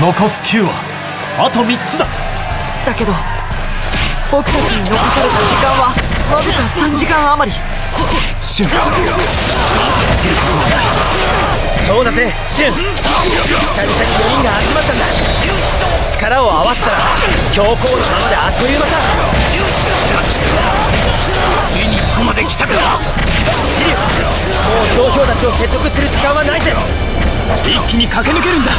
残す9はあと3つだ。だけど僕たちに残された時間はわずか3時間余り。シュン。そうだぜシュン。久々に4人が集まったんだ。力を合わせたら強行のままであっという間さ。ついにここまで来たか。シリュもう同票たちを説得する時間はないぜ一気に駆け抜けるんだ。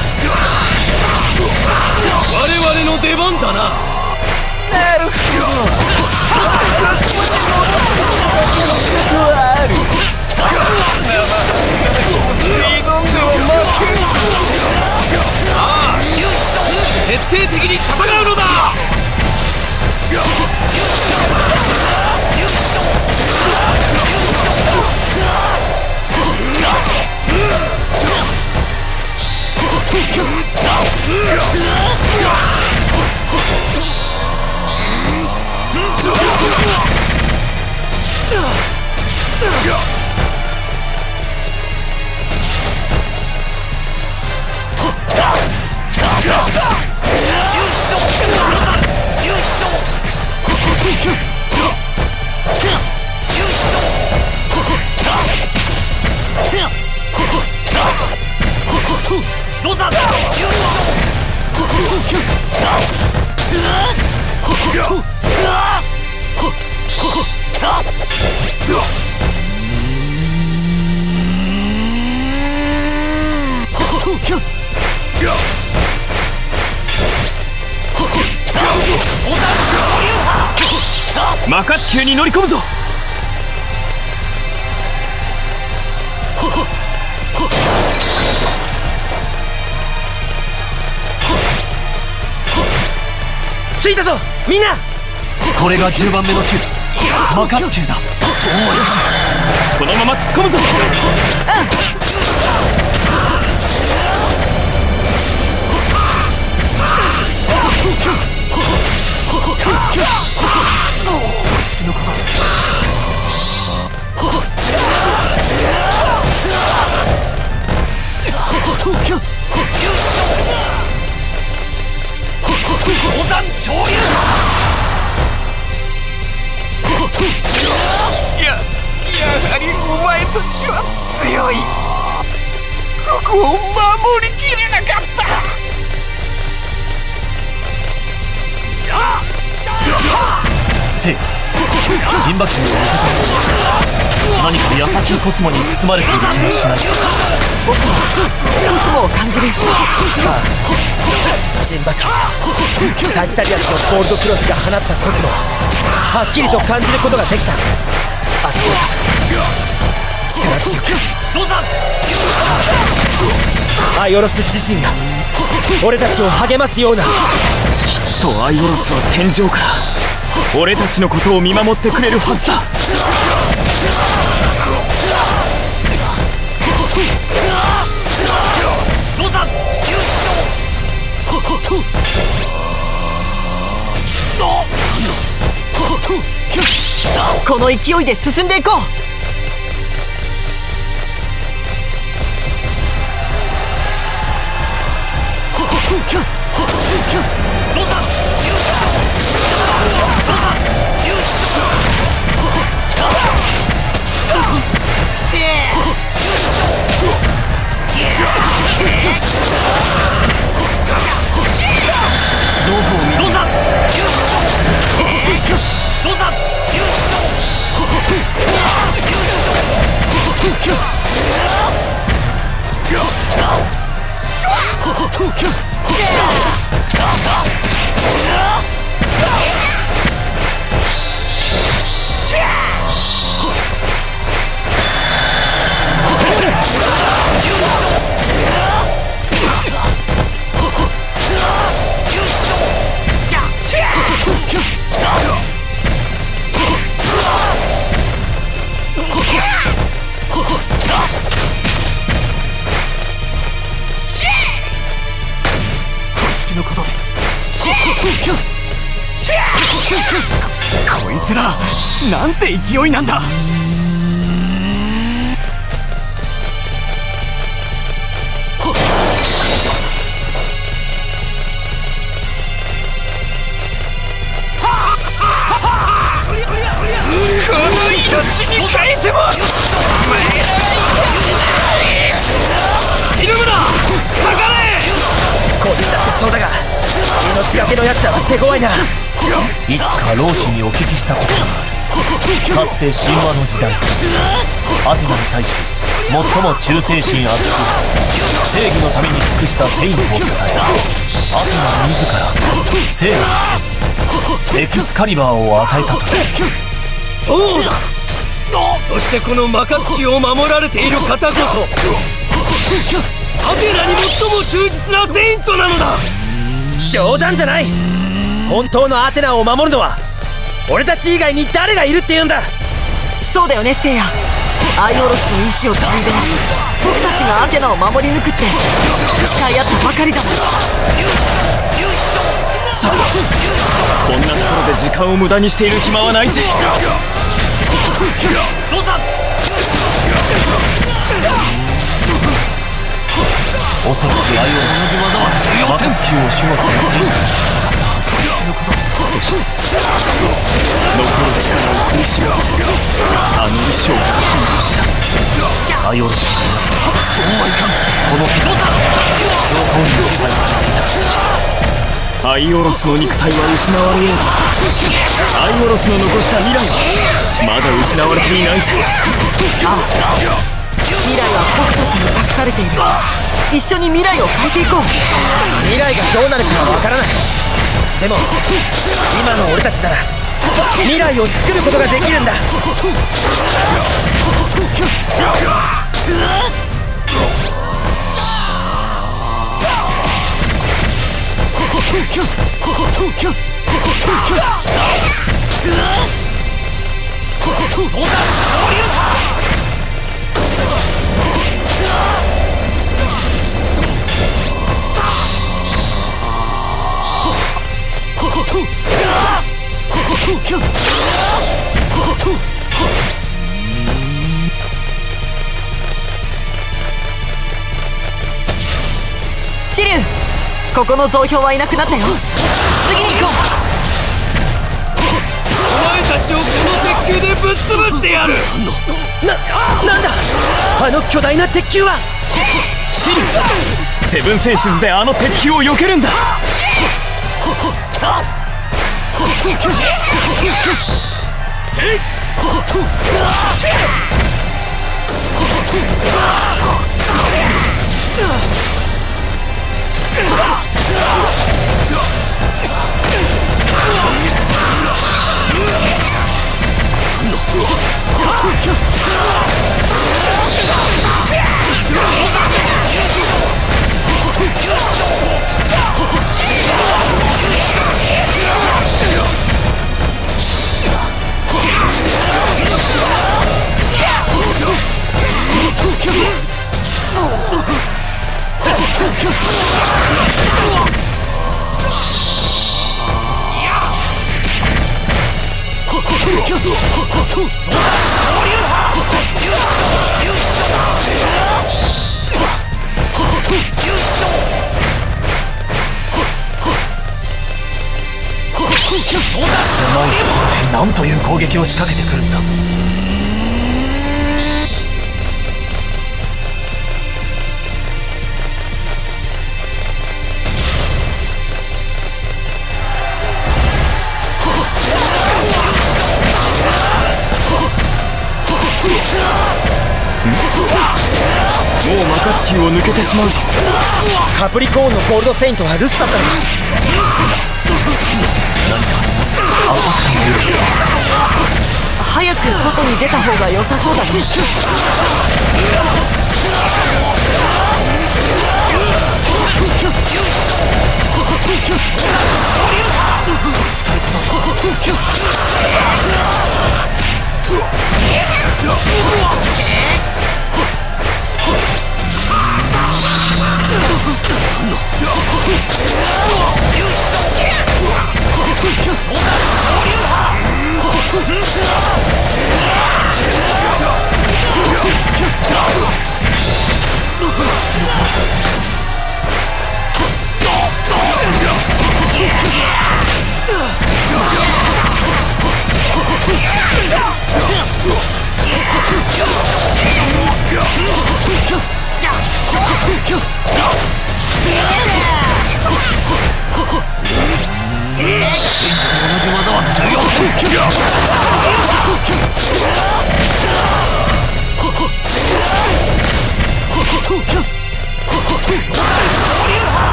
我々の出番だな。なるほ徹底的に戦うのだ。ロ魔活球に乗り込むぞ。みんな！これが10番目の球。魔活球だ。そうよしこのまま突っ込むぞ。式のこと登山昇竜ややはりお前たちは強い。ここを守りきれなかった。せい。陣馬球を受け取る何か優しいコスモに包まれている気がしないコスモを感じるジンバキサジタリアスのゴールドクロスが放ったコスモはっきりと感じることができたあと力強くロザンアイオロス自身が俺たちを励ますようなきっとアイオロスは天井から俺たちのことを見守ってくれるはずだロザンこの勢いで進んでいこうロザンどこを見ロザンロらなんて勢いなんだ。こいつだっ。てそうだが命がけのやつらは手強いないつか老子にお聞きしたことがある。かつて神話の時代アテナに対し最も忠誠心厚く正義のために尽くしたセイントをたたえアテナ自ら聖なる剣エクスカリバーを与えたと。いうそうだ。そしてこの暁を守られている方こそアテナに最も忠実なセイントなのだ。冗談じゃない本当のアテナを守るのは俺たち以外に誰がいるって言うんだ。そうだよね聖夜。アイオロスの意志を継いで僕たちがアテナを守り抜くって誓い合ったばかりだ。もんさあこんなところで時間を無駄にしている暇はないぜ。どうさおそらくアイオロスの技は重要戦球を守護するセインそして残る力を振り絞ってあの衣装から進化したアイオロスそうはいかんこの世界両方に支配されていたアイオロスの肉体は失われようアイオロスの残した未来はまだ失われていない。ぜ未来は僕たちに託されている一緒に未来を変えていこう未来がどうなるかはわからない。でも今の俺たちなら未来を作ることができるんだ。シリュウここの増票はいなくなったよ。次に行こお前たちをこの鉄球でぶっ潰してやる。な、なんだ？あの巨大な鉄球は。シリュウセブンセンシズであの敵球を避けるんだ Yeah! 狭い。ところで何とい。う攻撃を仕掛けてくるんだもう魔活球を抜けてしまうぞカプリコーンのゴールドセイントは留守だったのか早く外に出た方が良さそうだね。Go!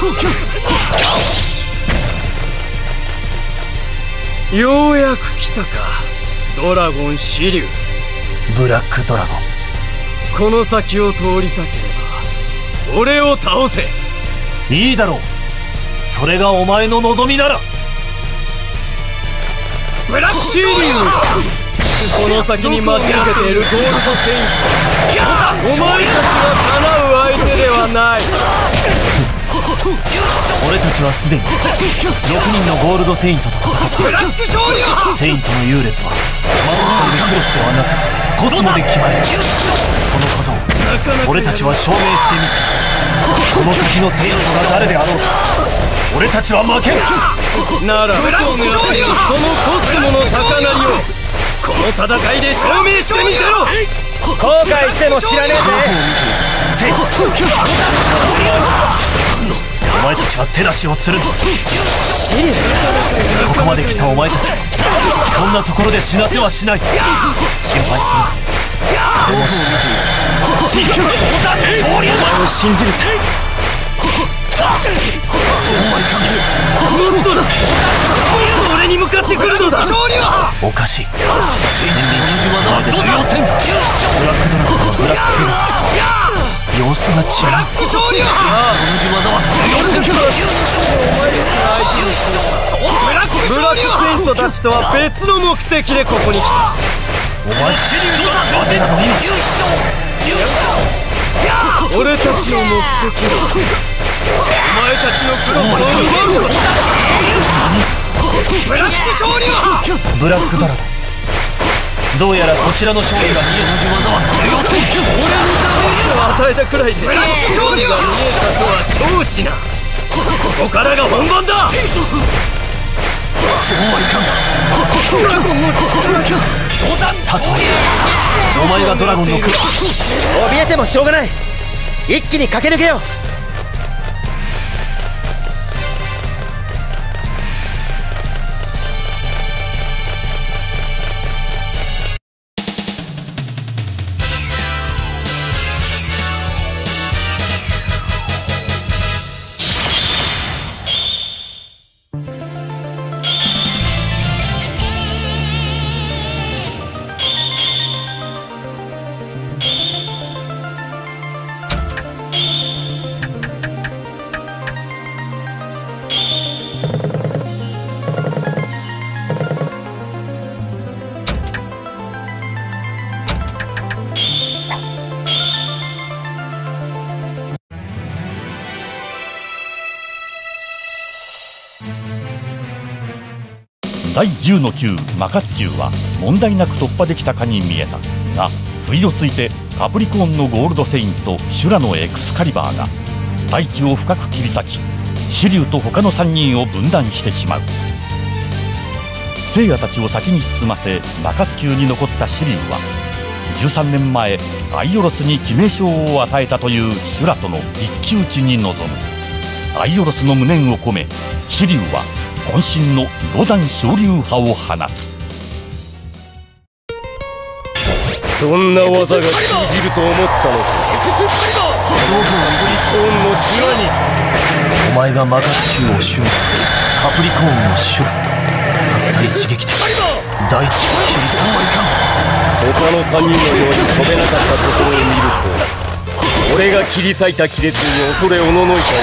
Tokyo! ようやく来たかドラゴン支流ブラックドラゴン。この先を通りたければ俺を倒せ。いいだろう。それがお前の望みなら。ブラック支流この先に待ち受けているゴールドセイント。お前たちが叶う相手ではない俺たちはすでに6人のゴールドセイントと戦った。セイントの優劣は守っているクロスではなくコスモで決まるそのことを俺たちは証明してみせたこの先のセイントが誰であろうと俺たちは負けん。ならそのコスモの高鳴りをこの戦いで証明してみせろ後悔しても知らねえぜお前たちは手出しをするここまで来たお前たちこんなところで死なせはしない。心配するな。でもしお前を信じるぜ本当だ俺に向かってくるのだおかしい。青年に忍術技は通用せんブラックドラゴンはブラックペガサスと様子が違う忍術技は通用せんブラックセイントたちとは別の目的でここに来たお前シリウドなぜなの今俺たちの目的はお前たちのクロスを奪うことブラック潮流ブラックドラゴン。どうやらこちらの勝利が見えた技は通用せん俺にダメージを与えたくらい。でブラック潮流が見えたとは勝しなここからが本番だそうはいかんドラゴンの力がたとえお前がドラゴンのクロ怯えてもしょうがない。一気に駆け抜けよう第10の級魔活級は問題なく突破できたかに見えた。が不意をついてカプリコーンのゴールドセインとシュラのエクスカリバーが大地を深く切り裂きシリュウと他の3人を分断してしまう。聖夜たちを先に進ませ魔活級に残ったシリュウは13年前アイオロスに致命傷を与えたというシュラとの一騎打ちに臨む。アイオロスの無念を込めシリュウは渾身のロザン昇竜派を放つ。そんな技が通じると思ったのか。カプリコーンの島にお前が魔活球を襲撃カプリコーンのシュラたった一撃で大地を切り裂他の3人のように飛べなかったところを見ると俺が切り裂いた亀裂に恐れおののいたよ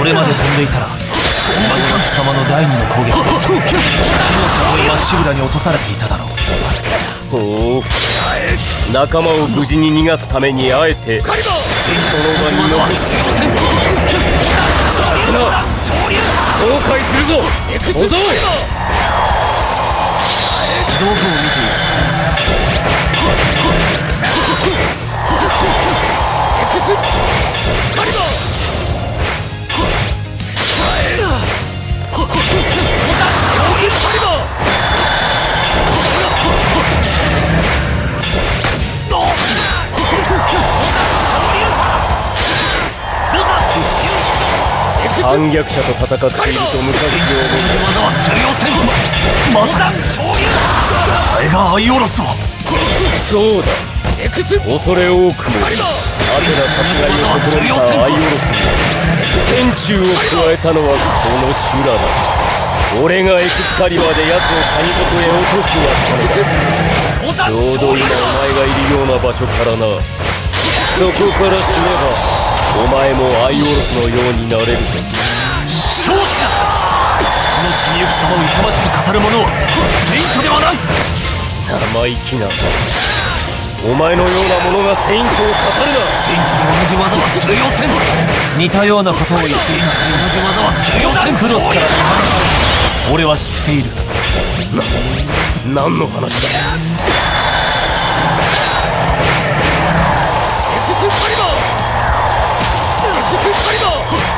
俺まで飛んでいたらマグマ貴様の第二の攻撃で火の里まっしぐらに落とされていただろう。ほう仲間を無事に逃がすためにあえてその場に残って後悔するぞ。道具を見ている反逆者と戦っていると無関心をって技は重要戦まさかアイオラスそうだ恐れ多くもアテナ殺害を試みたアイオスに天柱を加えたのはこの修羅だ。俺がエクスカリバーで奴を谷底へ落としてやったのだ。ちょうど今お前がいるような場所からな。そこから死ねばお前もアイオロスのようになれるぞ少子だ命に行く様を勇ましく語る者はセイントではない。生意気なお前のような者がセイントを語るな。セイントと同じ技は通用せん。似たようなことを言っています同じ技は通用せんクロスから俺は知っている。何の話だ。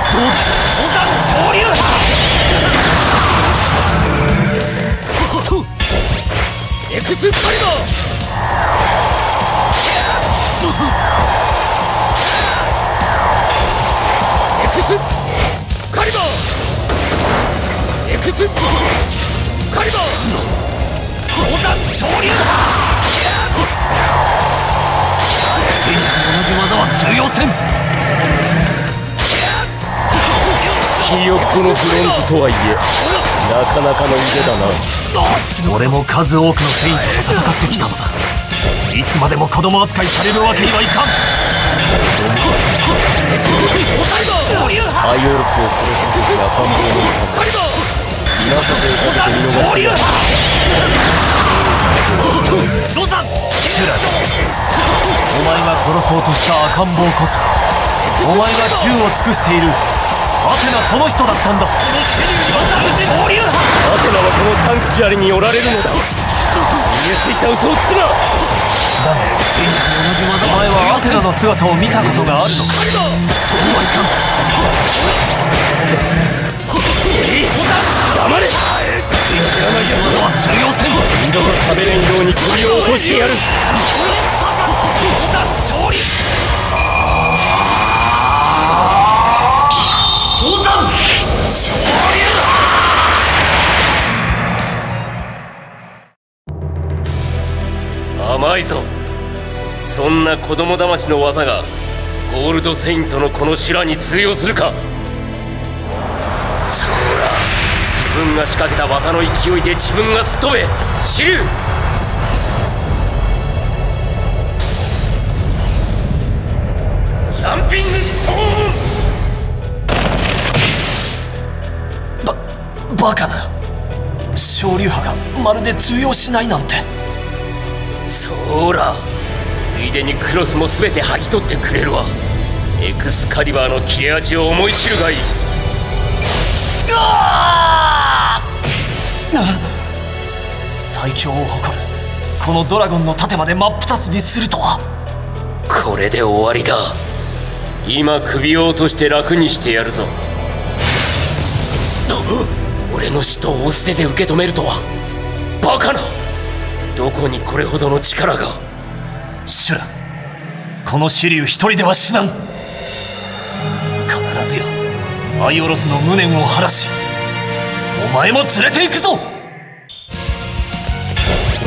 登山昇竜エクスカリバーエクスカリバーエクスカリバー登山昇竜セイントと同じ技は通用せんひよっこのブロンズとはいえなかなかの腕だな俺も数多くのセインと戦ってきたのだいつまでも子供扱いされるわけにはいかん。アイオルスを殺す赤ん坊のをかけて見逃してやるロザンシュラお前が殺そうとした赤ん坊こそお前が銃を尽くしている。アテナその人だったんだ。アテナはこのサンクチュアリにおられるのだいた嘘をつくな。お前はアテナの姿を見たことがあるのか。そうはいかん黙れ。知らない技は通用せん二度と食べれんように首を落としてやる勝利甘いぞ。そんな子供騙しの技がゴールドセイントのこの修羅に通用するか。そうだ。自分が仕掛けた技の勢いで自分がすっ飛べ。シリュウジャンピングストーン。バカな。昇竜派がまるで通用しないなんて。そうらついでにクロスも全て剥ぎ取ってくれるわ。エクスカリバーの切れ味を思い知るがいい。最強を誇る。このドラゴンの盾まで真っ二つにするとは。これで終わりだ。今首を落として楽にしてやるぞ。俺の使徒を捨てて受け止めるとは。バカなどこにこれほどの力が。シュラこのシリュウ一人では死なん。必ずやアイオロスの無念を晴らしお前も連れて行くぞ。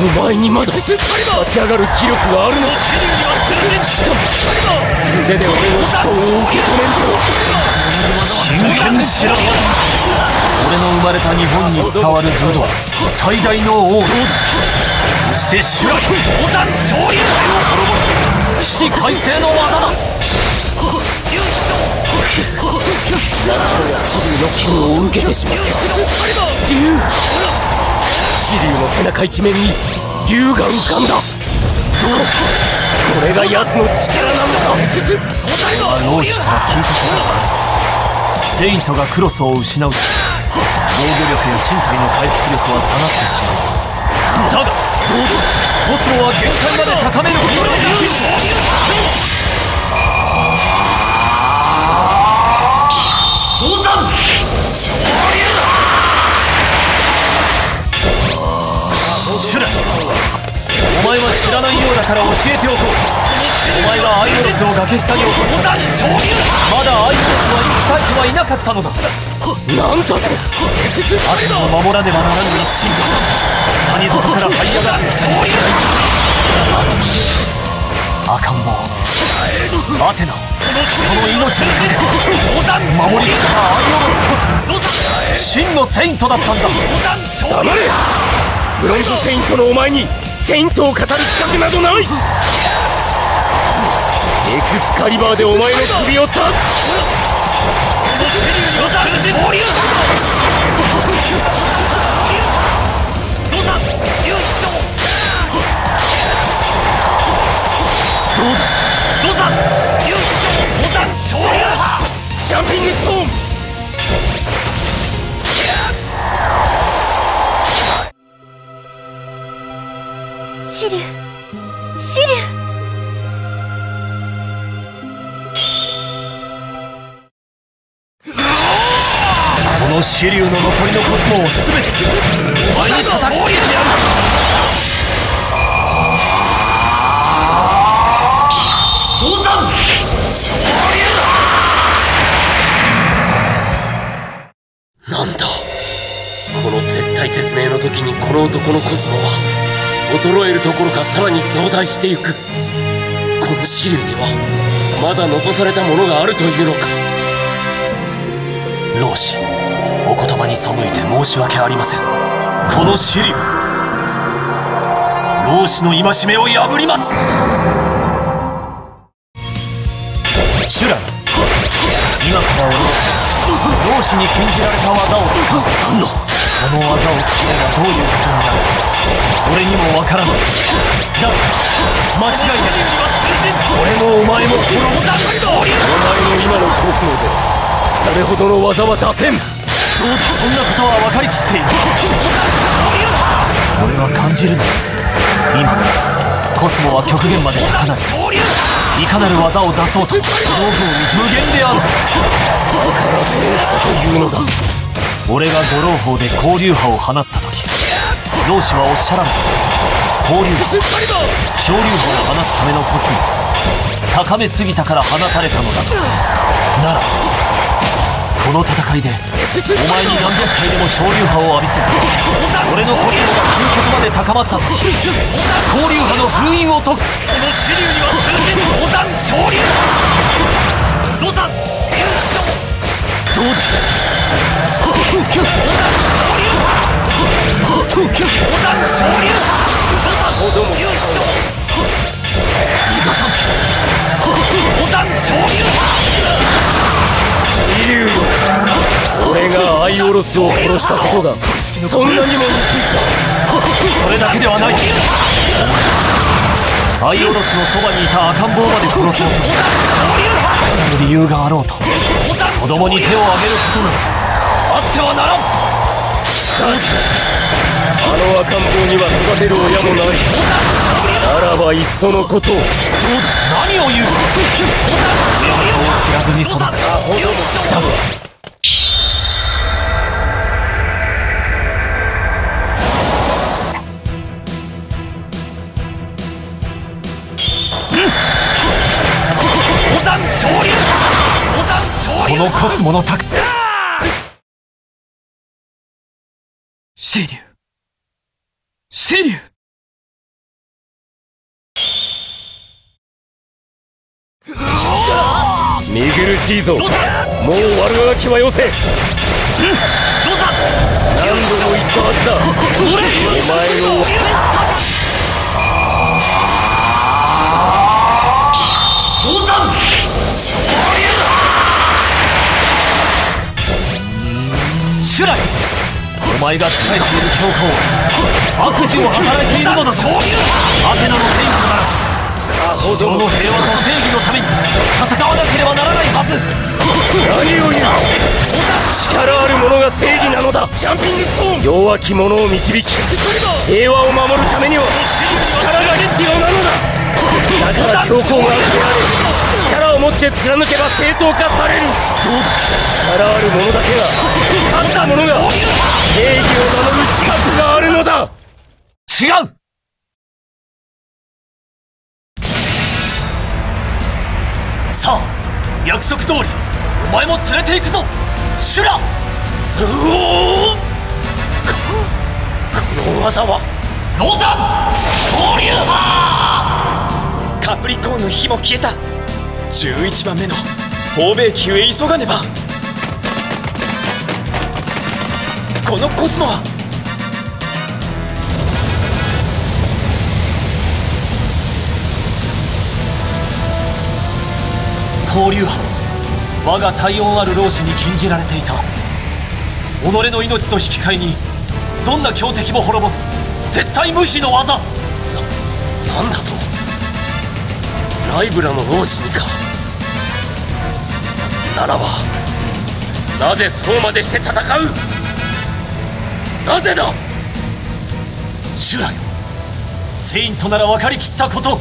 お前にまだ立ち上がる気力があるのしか。も素手で俺の使徒を受け止める真剣にしろ俺の生まれた日本に伝わる武道。最大の王。そしてシュラ登山昇竜を滅ぼす起死回生の技だ。の気を受けてしまった竜シリュウの背中一面に竜が浮かんだ。これが奴の力なのか老子から聞いたことがあるセイントがクロスを失うと防御力や身体の回復力は下がってしまうだがコストは限界まで高めることができる登山昇竜シュラお前は知らないようだから教えておこう。お前がアイオロスを崖下に落としまだアイオロスは生き絶えてはいなかったのだ。なんだとアテナを守らねばならぬ一心谷底から這い上がって赤ん坊。アカンボアテナ。その命にかけ守りきったアイオロスこそ真のセイントだったんだ。黙れ。ブロンズセイントのお前にセイントを語る資格などない。エクスカリバーでお前の首を断つしていく。この資料にはまだ残されたものがあるというのか。老子お言葉に背いて申し訳ありません。この支流老子の戒めを破ります。シュラナ今から俺は老子に禁じられた技を。何の？この技を使えばどういうことになるか俺にもわからないだ。が間違いない俺もお前もこのだ。お前の今のコスモでそれほどの技は出せんどうそんなことは分かりきっている俺は感じるの今コスモは極限まで高鳴りいかなる技を出そうと道具を無限であるというのだ。俺が五郎砲で交流波を放った時老子はおっしゃられた交流波小流波を放つためのコスモ高めすぎたから放たれたのだと。ならこの戦いでお前に何百回でも小流波を浴びせ。る俺のコスモが究極まで高まった時交流波の封印を解く。この支流には通じる五山小流波。五山どうだ俺がアイオロスを殺したことがそんなにもそれだけではないアイオロスのそばにいた赤ん坊まで殺そうとした理由があろう。と子供に手を挙げることなどあってはならんあの赤ん坊には育てる親もないならばいっそのことどうだ何を。言う親を知らずに育っただがこのコスモのタク見苦しいぞ。もう悪あがきはよせ。何度も言ったはずだ。お前のお前が仕えている教皇悪事を働いているのだぞ。アテナのセイントなら地上の平和と正義のために戦わなければならないはず何を言う力ある者が正義なのだジャンピングストーン。弱き者を導き平和を守るためには力が必要なのだ。だから教皇があってあれ力を持って貫けば正当化される。力ある者だけが。勝った者が正義を名乗る資格があるのだ。違う。さあ約束通りお前も連れて行くぞ。シュラ。うおこの技はローザン。交流派。カプリコーンの火も消えた11番目の訪米球へ急がねば。このコスモは。交流派我が体温ある老子に禁じられていた。己の命と引き換えにどんな強敵も滅ぼす。絶対無視の技。ななんだと。ライブラの老子にか。ならばなぜそうまでして戦う？なぜだ？シュラよセイントなら分かりきったこと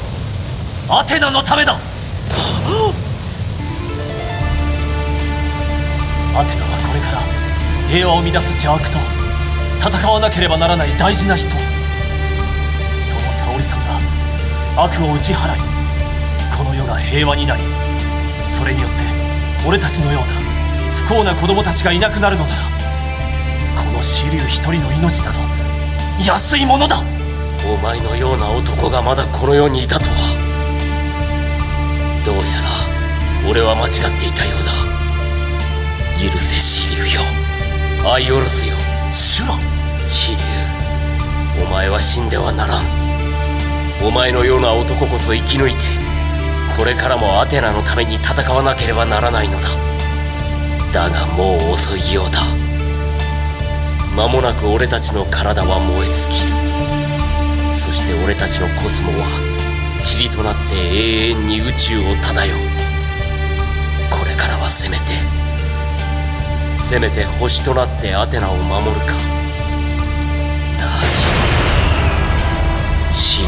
アテナのためだ。アテナはこれから平和を乱す邪悪と戦わなければならない大事な人その沙織さんが悪を打ち払いが平和になりそれによって俺たちのような不幸な子供たちがいなくなるのならこの紫龍一人の命など安いものだ。お前のような男がまだこの世にいたとは。どうやら俺は間違っていたようだ。許せ紫龍よ。愛おろすよ。シュラ紫龍お前は死んではならん。お前のような男こそ生き抜いてこれからもアテナのために戦わなければならないのだ。だがもう遅いようだ。間もなく俺たちの体は燃え尽きる。そして俺たちのコスモは塵となって永遠に宇宙を漂う。これからはせめてせめて星となってアテナを守るか。なあシリ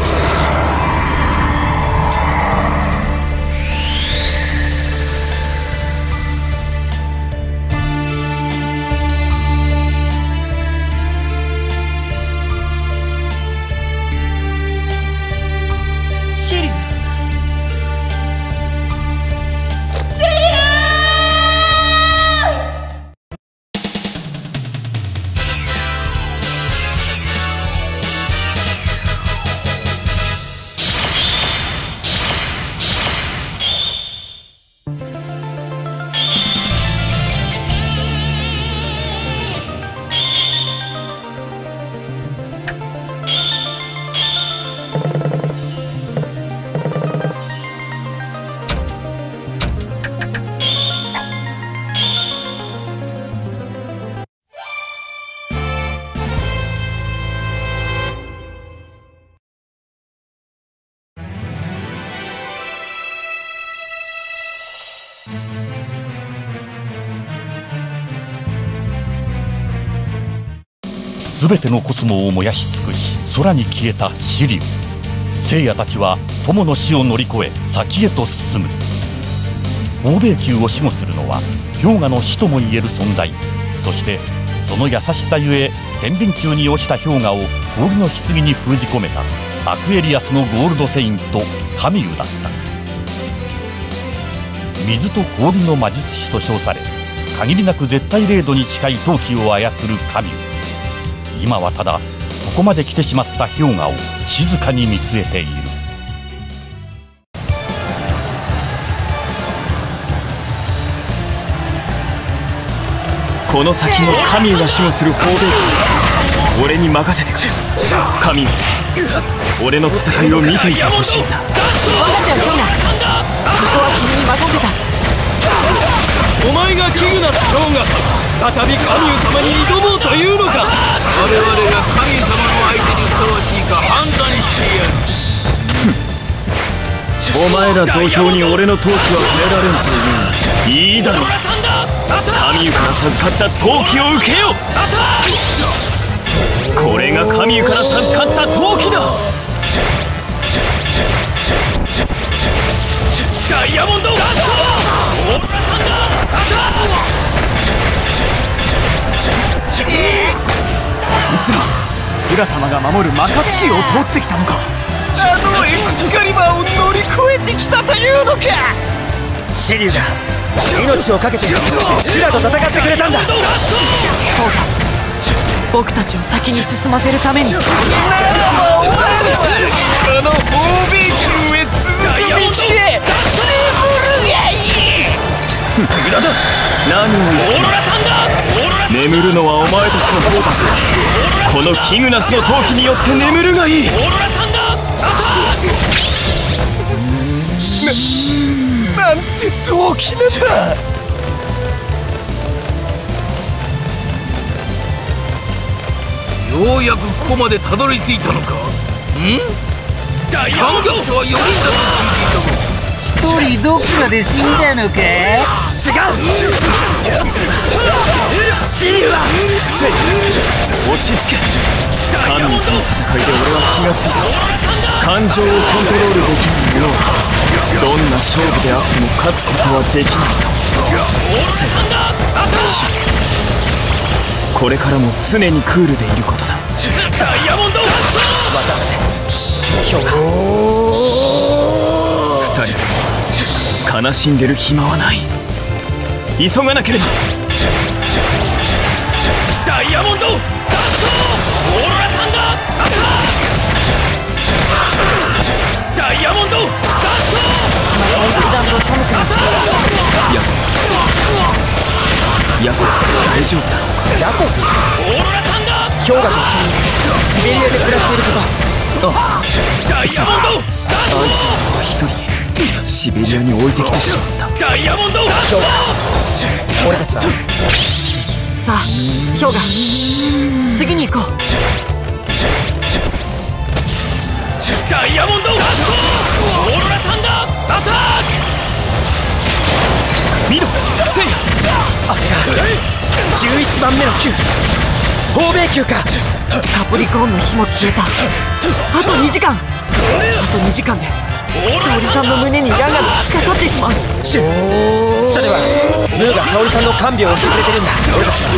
全てのコスモを燃やし尽くし空に消えたシリウ聖夜たちは友の死を乗り越え先へと進む。欧米球を守護するのは氷河の死ともいえる存在。そしてその優しさゆえ天秤球に落ちた氷河を氷の棺に封じ込めたアクエリアスのゴールドセイントカミユだった。水と氷の魔術師と称され限りなく絶対零度に近い陶器を操るカミユ今はただここまで来てしまった氷河を静かに見据えている。この先の神が守護する報道機俺に任せてくれ。神俺の戦いを見ていてほしいんだ。分かったよジョナここは君に任せた。お前が危惧なストーが再び神様に挑もうというのか。我々が神様の相手にふさわしいか判断してやるお前ら増票に俺の闘気は触れられんといういいだろう。神湯から授かった闘気を受けよう。これが神湯から授かった闘気だ。ダイヤモンドいつらシュラ様が守るマカツキを通ってきたのか。あのエクスカリバーを乗り越えてきたというのか。シリュウが命を懸けてシュラと戦ってくれたんだ。父さん僕たちを先に進ませるために。この欧米級へ続く道へ何を言って眠るのはお前たちの方だぞこのキグナスの闘気によって眠るがいいなんて闘気なんだようやくここまでたどり着いたのか？ん？環境者は4人だと聞いていた人どこかで死んだのか？落ち着け神との戦いで俺は気がついた。感情をコントロールできないようどんな勝負であっても勝つことはできない。せこれからも常にクールでいることだダイヤモンド二人悲しんでる暇はない。急がなければ。ダイヤモンド！オーロラサンダーダイヤモンド！ヤコ大丈夫だオーロラサンダー氷河と一緒にシベリアで暮らしていること。ダイヤモンド！一人シベリアに置いてきてしまった。ダイヤモンド俺たちはさあ氷河次に行こう。ダイヤモンドオーロラサンダーアタッ見ろせいや11番目の球砲米球か。カプリコーンの火も消えた。あと2時間。あと2時間で沙織さんの胸に矢が突き刺さってしまう。シュ下ではムーが沙織さんの看病をしてくれてるんだ。俺たちは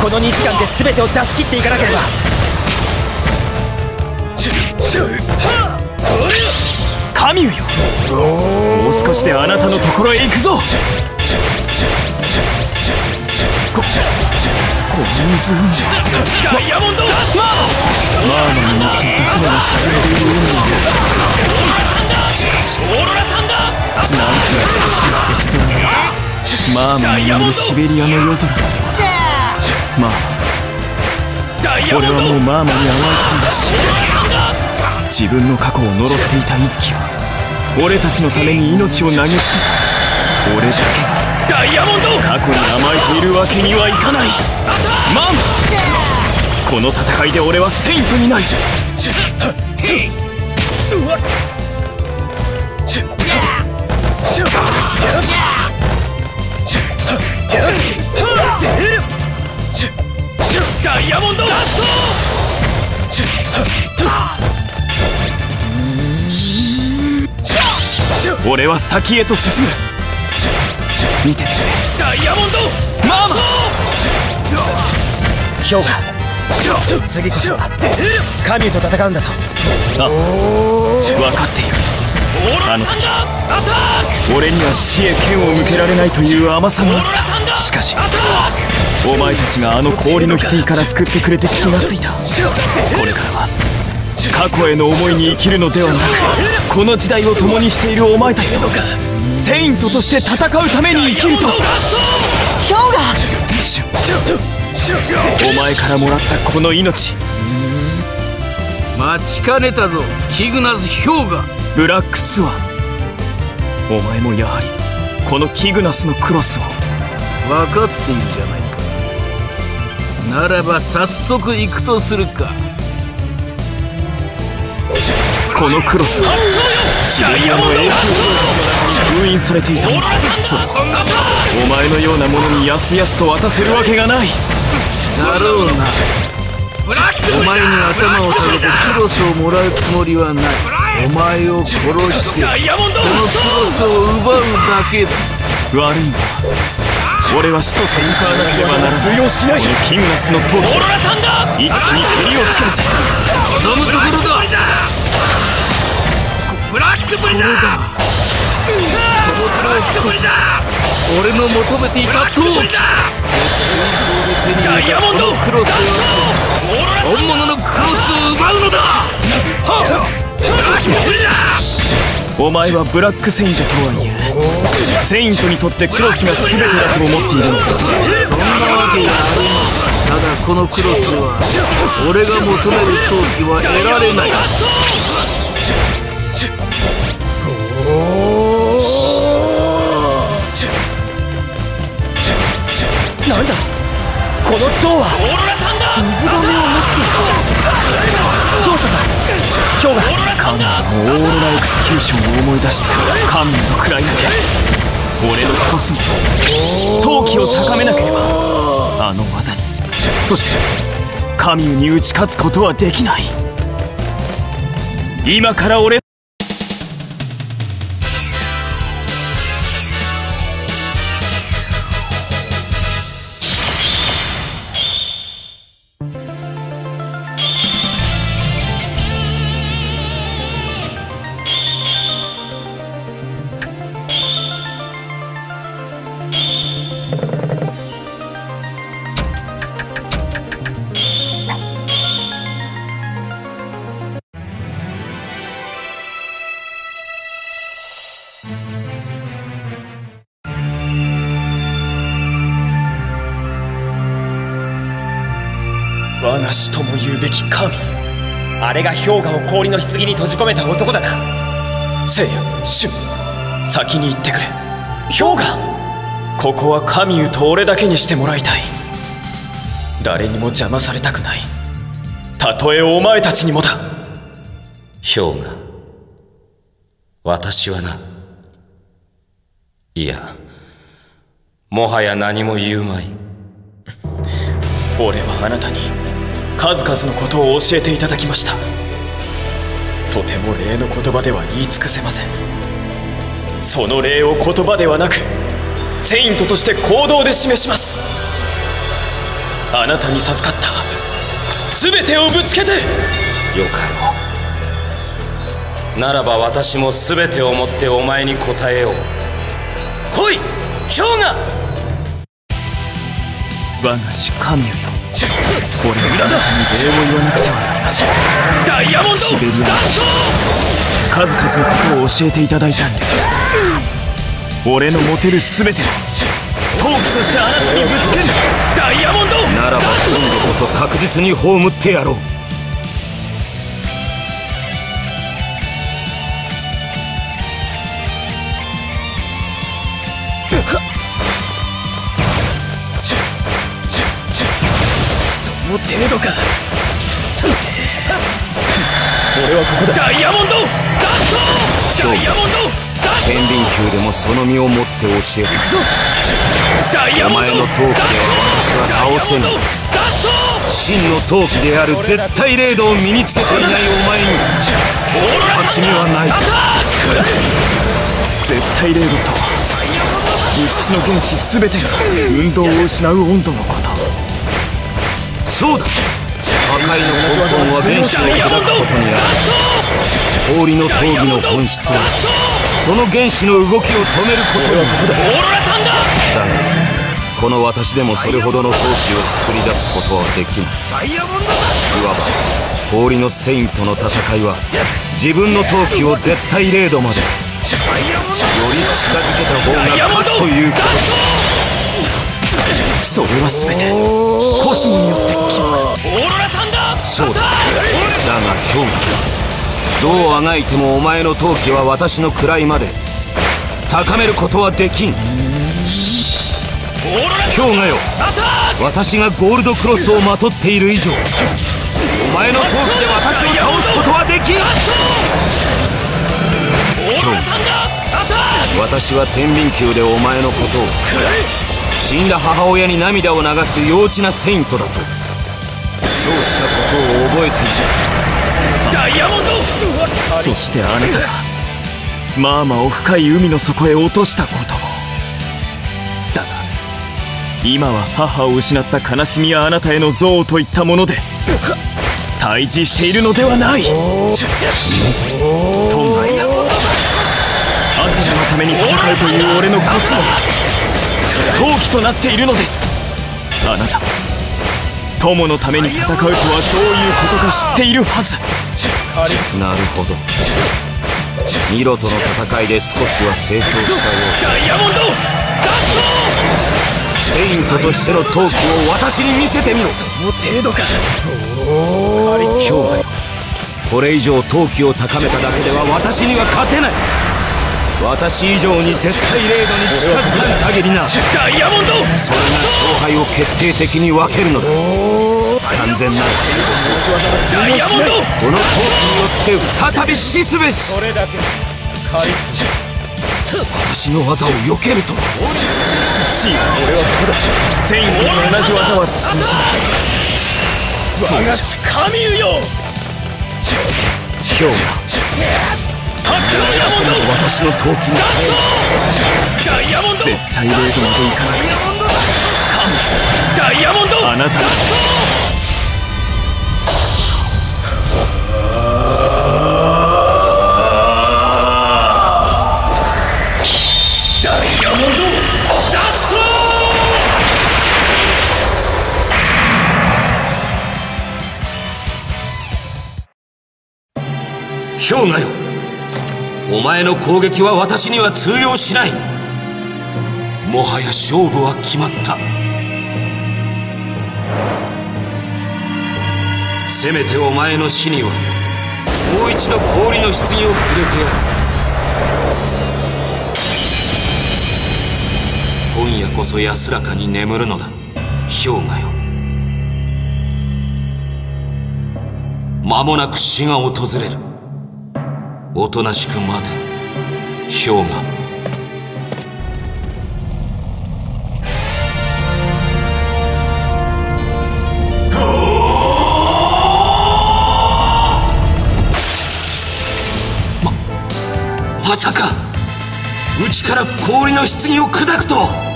この2時間で全てを出し切っていかなければ。カミューよ。もう少しであなたのところへ行くぞ。ここの湖ダイヤモンドマーマに乗ってい。た船が沈んでい。る海にオーロラサンダーなんて美しい星空だマーマに眠るシベリアの夜空だまあ俺はもうマーマに甘えたんだし。自分の過去を呪っていた一騎は俺たちのために命を投げ捨てた。俺だけ。ダイヤモンドが過去に甘えているわけにはいかない。マーマこの戦いで俺はセイントになるダイヤモンドラス俺は先へと進む。見てダイヤモンドマーマ氷河次こそはカミューと戦うんだぞ。あ分かっているオーロラサンダーアタッ俺には死へ剣を向けられないという甘さが。あったしかしお前たちがあの氷の棺から救ってくれて気がついた。これからは過去への思いに生きるのではなくこの時代を共にしているお前たちとセイントとして戦うために生きると。氷河シュお前からもらったこの命。待ちかねたぞキグナス氷河ブラックスワンお前もやはりこのキグナスのクロスを。分かっているじゃないか。ならば早速行くとするか。このクロスはシベリアの永久封印されていたそれお前のようなものにやすやすと渡せるわけがない。だろうな。お前に頭を下げてクロスをもらうつもりはないお前を殺してそのクロスを奪うだけだ。悪い。のは俺は使徒と向かわなければならない通用しないこのキングナスの闘気一気に蹴りをつけるぜ。望むところだブラックブリザー俺の求めていた闘技ダイヤモンドクロス本物のクロスを奪うのだお前はブラックセイントとはいえセイントにとってクロスが全てだと思っているのかそんなわけがあるただこのクロスは俺が求める闘技は得られない。なんだ。この像は。水が目を持っている。どうしたんだ。氷河神のオーロラエクスキューションを思い出して神の位だけ俺のコスモ。闘気を高めなければ。あの技。にそして神に打ち勝つことはできない。今から俺あれが氷河を氷の棺に閉じ込めた男だな。聖夜春先に行ってくれ。氷河。ここは神湯と俺だけにしてもらいたい。誰にも邪魔されたくない。たとえお前たちにもだ。氷河。私はな。いやもはや何も言うまい。俺はあなたに数々のことを教えていただきました。とても礼の言葉では言い尽くせません。その礼を言葉ではなくセイントとして行動で示します。あなたに授かった。全てをぶつけて。よかろう。ならば私も全てをもってお前に答えよう。来い氷河我が主神よ俺裏だ礼を言わなくてはなりませんダイヤモンドシベリア数々のことを教えていただいたんで俺の持てる全てを陶器としてあなたにぶつけるダイヤモンドならば今度こそ確実に葬ってやろう。の程度か。俺はここだ。ダイヤモンド！ダットダイヤモンド！ダッ天秤級でもその身をもって教えるトダイヤおモンド！前の闘気では私は倒せない。真の闘気である絶対霊度を身につけていないお前に。勝ち目はない。絶対零度と。は物質の原子全てが運動を失う温度のことそうだ破壊の根本は原子を砕くことにある。氷の闘技の本質はその原子の動きを止めることにある。だがこの私でもそれほどの闘気を作り出すことはできない。いわば氷のセイントの戦いは自分の闘気を絶対0度までより近づけた方が勝つということ。それは全てコスモによって決まる。そうだ。だが氷河どうあがいてもお前の闘気は私の位まで高めることはできん。氷河よ私がゴールドクロスをまとっている以上お前の闘気で私を倒すことはできん。氷河私は天秤級でお前のことを死んだ母親に涙を流す幼稚なセイントだと。そうしたことを覚えていダイヤモンドそしてあなたがマーマを深い海の底へ落としたこと。もだが今は母を失った悲しみやあなたへの憎悪といったもので対峙しているのではない。トンガイアテナのために戦うという俺のコスモが陶器となっているのです。あなたも友のために戦うとはどういうことか知っているはず。なるほど。ミロとの戦いで少しは成長したようダイヤモンドセイントとしての陶器を私に見せてみろ。その程度か。今日これ以上陶器を高めただけでは私には勝てない私以上に絶対零度に近づかん限りな。ダイヤモンドそれが勝敗を決定的に分けるのだ。完全なる。ダイヤモンドこの陶器によって再び死すべし私の技を避けると。はシー俺はここだセイントの同じ技は通じない我が神よ。今日は私の陶器にダイヤモンド絶対0度までいかないダイヤモンドあなたがダイヤモンドダスト氷河よお前の攻撃は私には通用しない。もはや勝負は決まった。せめてお前の死にはもう一度氷の棺を触れてやる。今夜こそ安らかに眠るのだ。氷河よ。間もなく死が訪れる。おとなしく待て。氷河ままさか内から氷の棺を砕くとは。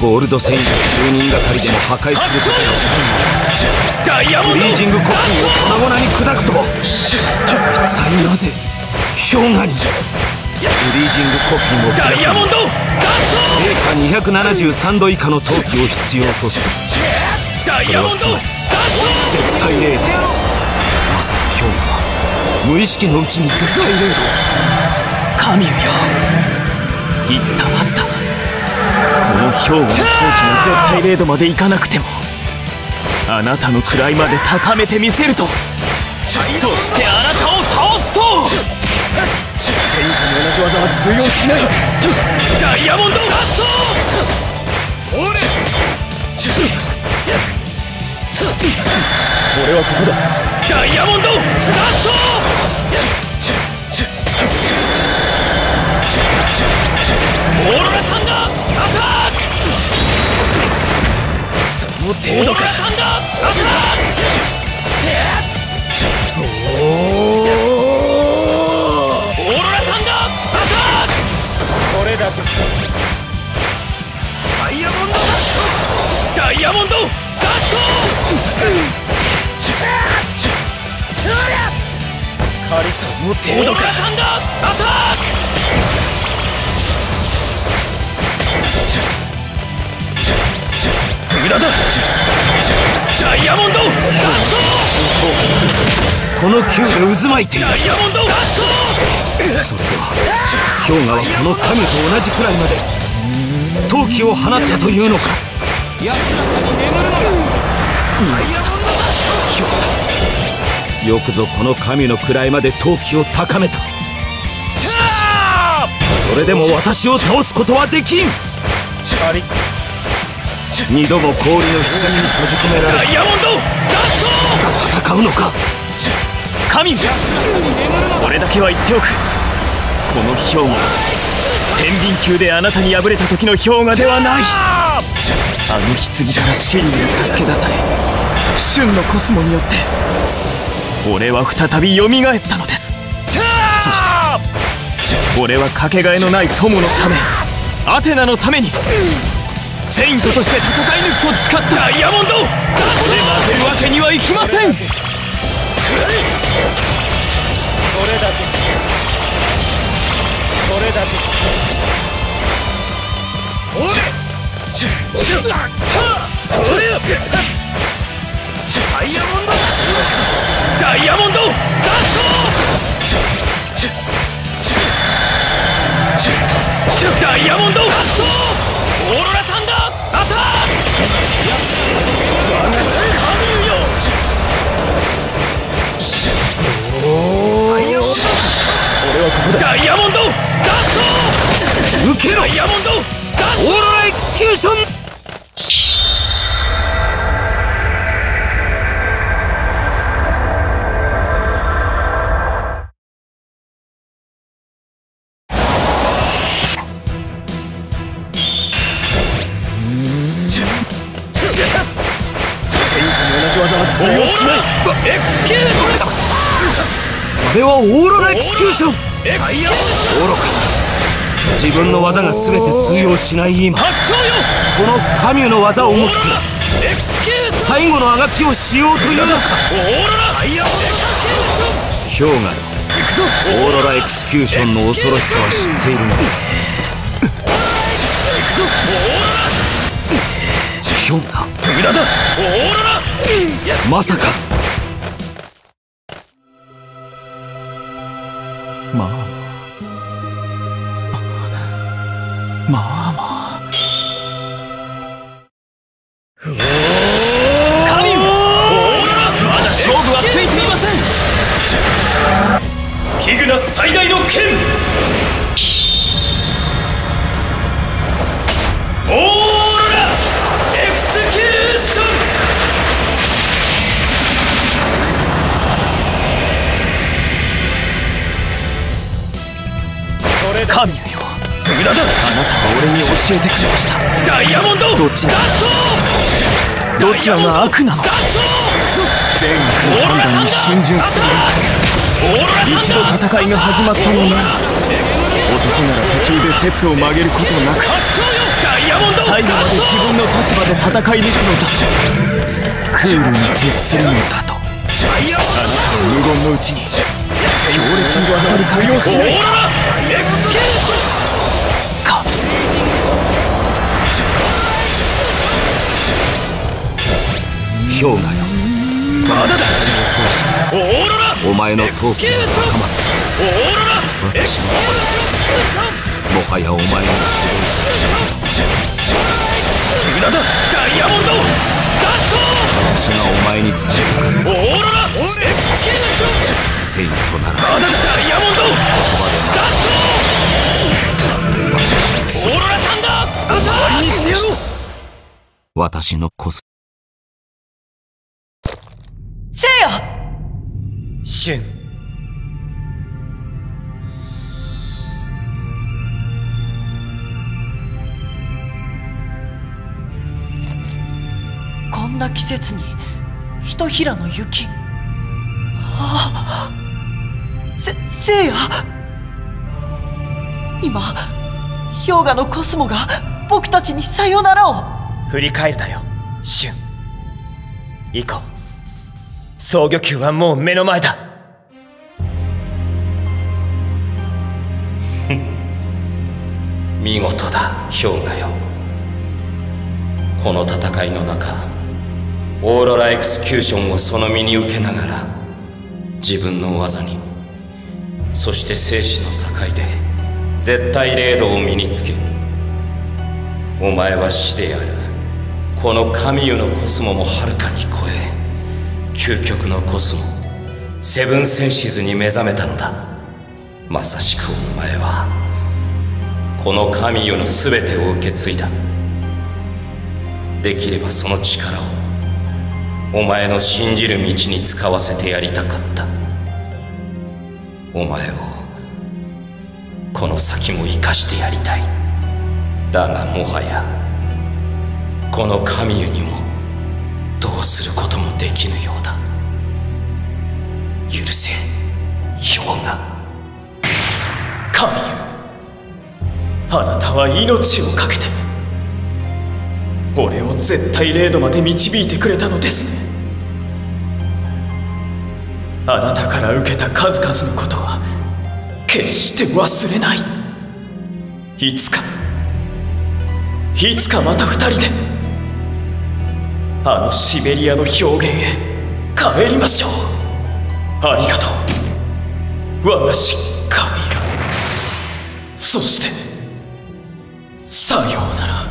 ゴールドセイント数人がかりでも破壊することがダイヤモンドフリージングコップを粉々に砕くとは一体なぜ氷河にフリージングコップをダイヤモンド零下273度以下の陶器を必要とするダイヤモンド絶対零度まさか氷河は無意識のうちに絶対零度神よ言ったはずだの氷河の陶器が絶対0度までいかなくてもあなたの位まで高めてみせるとそしてあなたを倒すとセイントの同じ技は通用しない。ダイヤモンドラスト俺。俺はここだ。ダイヤモンドラストオーロラサンダの程度か。オーロラサンダーこれだけダイヤモンド。ダイヤモンド。ダスカリツそのトオーロラ程度か。サンダー。アタック無駄だダイヤモンドダスこの球で渦巻いている。トダイヤモンドダスそれでは氷河はこの神と同じくらいまで陶器を放ったというのか。よくぞこの神の位まで陶器を高めた。しかしそれでも私を倒すことはできん。カリツ二度も氷の棺に閉じ込められトダイヤモンドダスト戦うのか？神俺だけは言っておく。この氷河天秤級であなたに敗れた時の氷河ではない。あの棺からシェリーが助け出され。旬のコスモによって。俺は再び蘇ったのです。そして俺はかけがえのない友のためアテナのためにセイントとして戦い抜くと誓ったダイヤモンドここで負けるわけにはいきません。それだけそれだけおいダイヤモンドダイヤモンドダットダイヤモンドダットオーロラサンダイヤモンドダット受けろ！ダイヤモンドダットオーロラエクスキューションロラエクスキューション愚か自分の技が全て通用しない今。この神の技をもって最後のあがきをしようというのか。氷河よオーロラエクスキューションの恐ろしさは知っているのだ。氷河まさかまあま神よ無駄だあなたは俺に教えてくれました。ダイヤモンド！どちらどちらが悪なの？全空判断に逡巡する。一度戦いが始まったのなら男なら途中で説を曲げることなく最後まで自分の立場で戦い抜くのだクールに徹するのだと。あなたは無言のうちに強烈に当たり作用しないか氷河よまだ。だお前の闘気が高まった私のもはやお前の無駄だダイヤモンドダッ私がお前に伝えオーロラ聖とならまだダイヤモンドダッオーロラサンダー終わりにしてやろう私のコスせいや。シュンこんな季節にひとひらの雪。ああせせいや。今氷河のコスモが僕たちにさよならを。振り返るなよシュン。行こう。総魚球はもう目の前だ。見事だ氷河よ。この戦いの中オーロラエクスキューションをその身に受けながら自分の技にそして生死の境で絶対零度を身につけお前は死である。この神よのコスモもはるかに超え究極のコスモセブンセンシズに目覚めたのだ。まさしくお前はこの神よの全てを受け継いだ。できればその力をお前の信じる道に使わせてやりたかった。お前をこの先も生かしてやりたい。だがもはやこの神湯にもどうすることもできぬようだ。許せ氷河神よあなたは命を懸けて俺を絶対零度まで導いてくれたのです。ねあなたから受けた数々のことは決して忘れない。いつかいつかまた二人であのシベリアの表現へ帰りましょう。ありがとう。我がしカミラそしてさようなら。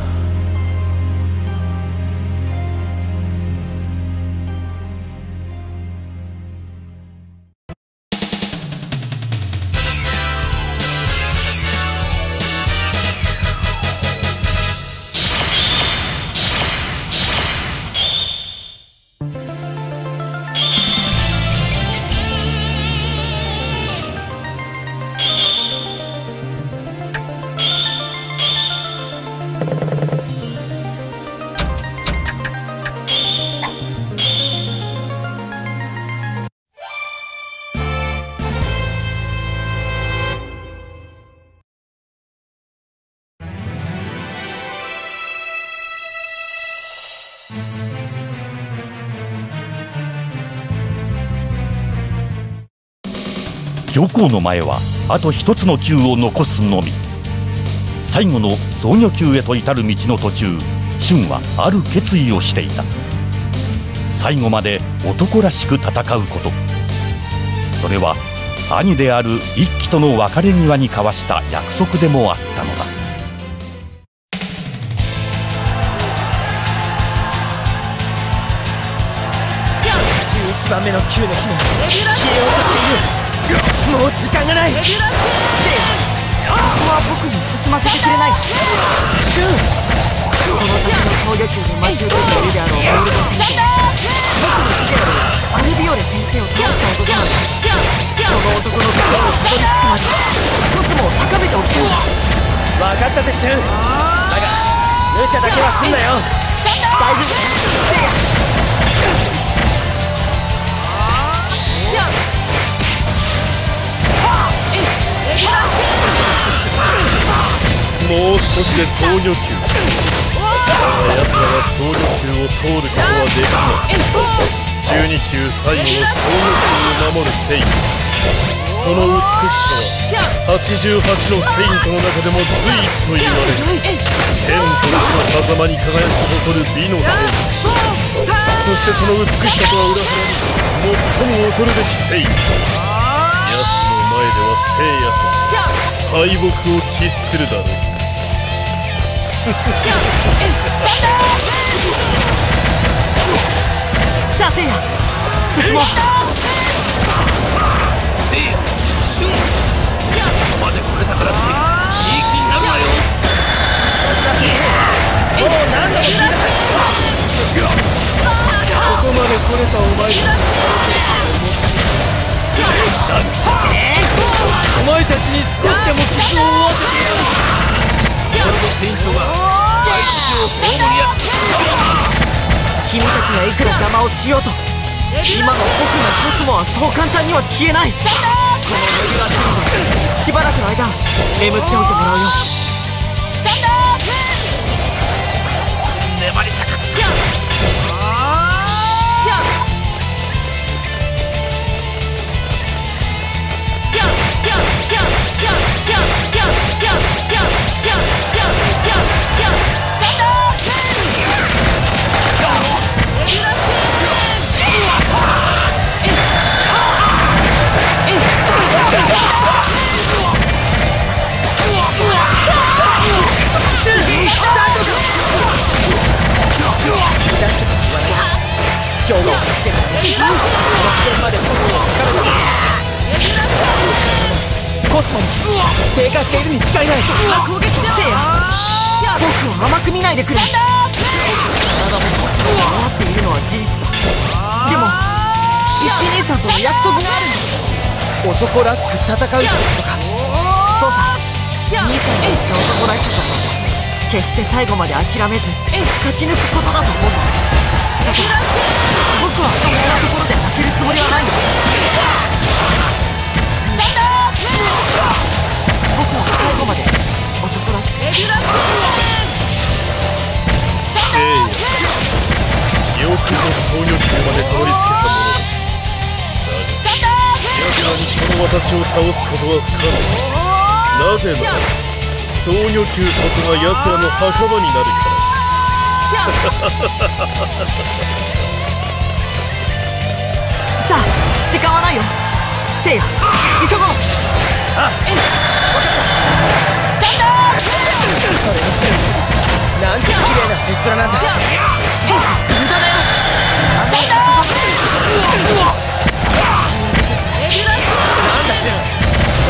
教皇の前はあと一つの球を残すのみ。最後の装御球へと至る道の途中俊はある決意をしていた。最後まで男らしく戦うこと。それは兄である一輝との別れ際に交わした約束でもあったのだ。11番目の球の火も消えようとしているもう時間がない。ここは僕に進ませてくれない。シュンこの先の攻撃球で待ち受けているであろうゴールド先生僕の師であるアルビオレ先生を倒した男なんだその男の顔をたどり着くまでコスモを高めておきたい分かったぜシュンだが無茶だけはすんなよ大丈夫だよもう少しで総御球だが奴らは総御球を通ることはできない。12球最後の総御球を守るセインその美しさは88のセイントの中でも随一と言われる。天と地の狭間に輝き誇る美の戦士そしてその美しさとは裏腹に最も恐るべきセイン前では聖夜さ敗北を喫するだろう。さあせいや進もうせいやシュンここまで来れたからっていい気になるなよもう何度もここまで来れたお前たちお前たちに少しでも傷を負わせてやるゴールドペイントが大地を葬りや君たちがいくら邪魔をしようと今の僕のコスモはそう簡単には消えない。このレギュラーチームしばらくの間眠っておいてもらうよ。粘りたかった今日の。助けがね得点まで炎をかかるのコスモも低下しているに違いない。攻撃せいや僕を甘く見ないでくれ。体もコスモが回っているのは事実だでも一兄さんとの約束があるんだ男らしく戦うってことか。そうさ。兄さんが言った男らしさとは。決して最後まで諦めず勝ち抜くことだと思う。んだだから僕はそんなところで負けるつもりはない。んだ僕は最後まで男らしくせい。やよくぞ総御級までたどり着けたものだだがこの私を倒す。ことは不可能なぜなら総女級こそが奴らの墓場になるから。さあ時間はないよせいや急ごうあえいスタンドそれにしてもなんて綺麗な星空なんだえ無駄だ。よス。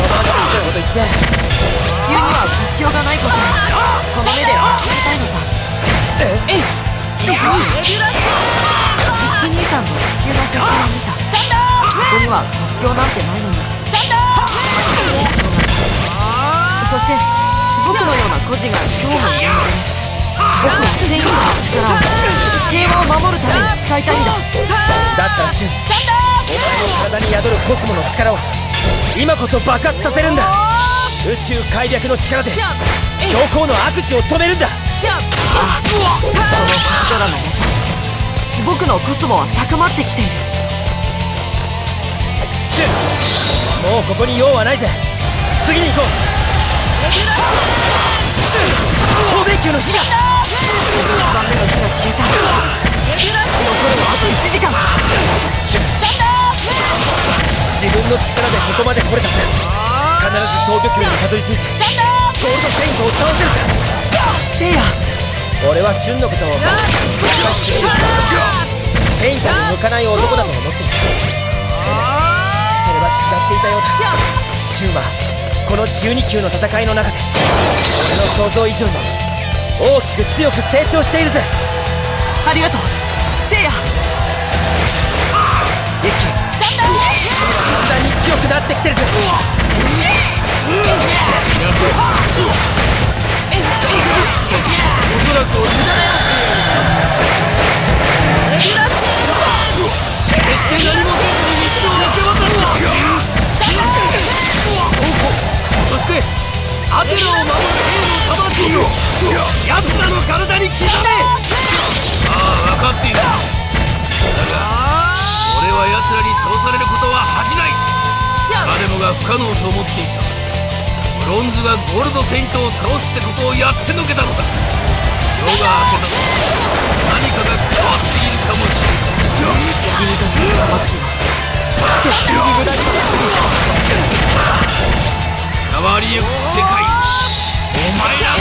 タンドなんだこと言って地球には国境がないことこの目で教えたいのさ。えいシシミッキー兄さんの地球の写真を見たここには国境なんてないのにそして僕のような孤児が今日もいるので僕は戦意の力を平和を守るために使いたいんだだったらシュンお前の体に宿るコスモの力を今こそ爆発させるんだ宇宙開略の力で教皇の悪事を止めるんだこの星空のもと僕のコスモは高まってきている。シュもうここに用はないぜ次に行こう神戸級の火が1番目の火が消えた残る。はあと1時間シュ自分の力でここまで来れたんだ必ず総魚級にたどり着いてゴールドセイントを倒せる。かせいや俺はシュンのことを分かっている。セイントに向かない男だと思っている。それは違っていたようだ。シュンはこの12級の戦いの中で俺の想像以上に大きく強く成長しているぜ。ありがとう。せいや一気だんだんに強くなってきてるぜ。そらく無駄だよ決して何もせずに道を抜け渡るそしてアテナを守る兵の魂を奴らの体に刻めああ分かっているだが俺は奴らに倒されることは恥じない。誰もが不可能と思っていた。ロンズがゴールドセイントを倒すってことをやってのけたのだ。夜が明けたぞ何かが変わっているかもしれない君たちの魂。変わりゆく世界お前ら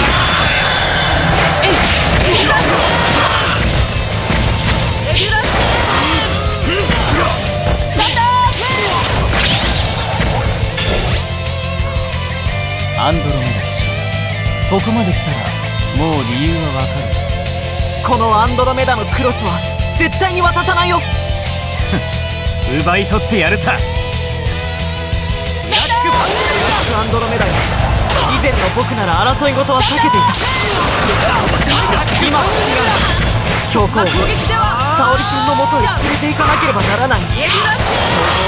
アンドロメダ氏ここまで来たらもう理由はわかる。このアンドロメダのクロスは絶対に渡さないよ。奪い取ってやるさ。ブラックアンドロメダよ以前の僕なら争い事は避けていた。今は違う。教皇を沙織君のもとへ連れて行かなければならない。教皇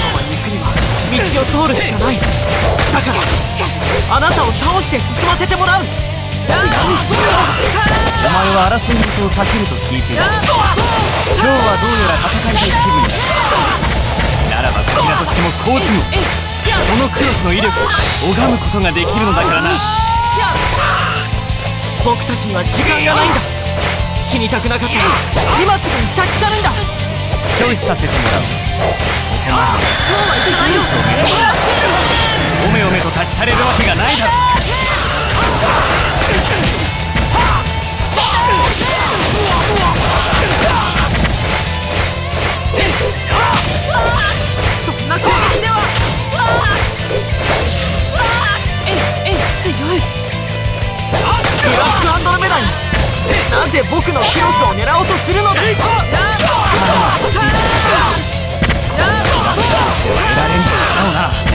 の間に行くには道を通るしかないだからあなたを倒して進ませてもらう。お前は争い事を避けると聞いている。今日はどうやら戦いたい気分だならばこちらとしても好都合そのクロスの威力を拝むことができるのだからな。僕たちには時間がないんだ。死にたくなかったら今すぐに立ち去るんだ。チョイスさせてもらう。ここまでクロスを目指すおめおめと立ち去れるわけがないだろ。そんな攻撃ではえいえい強いブラックアンドロメダになぜ僕のクロスを狙おうとするのだ。力は欲しい得られん。力をな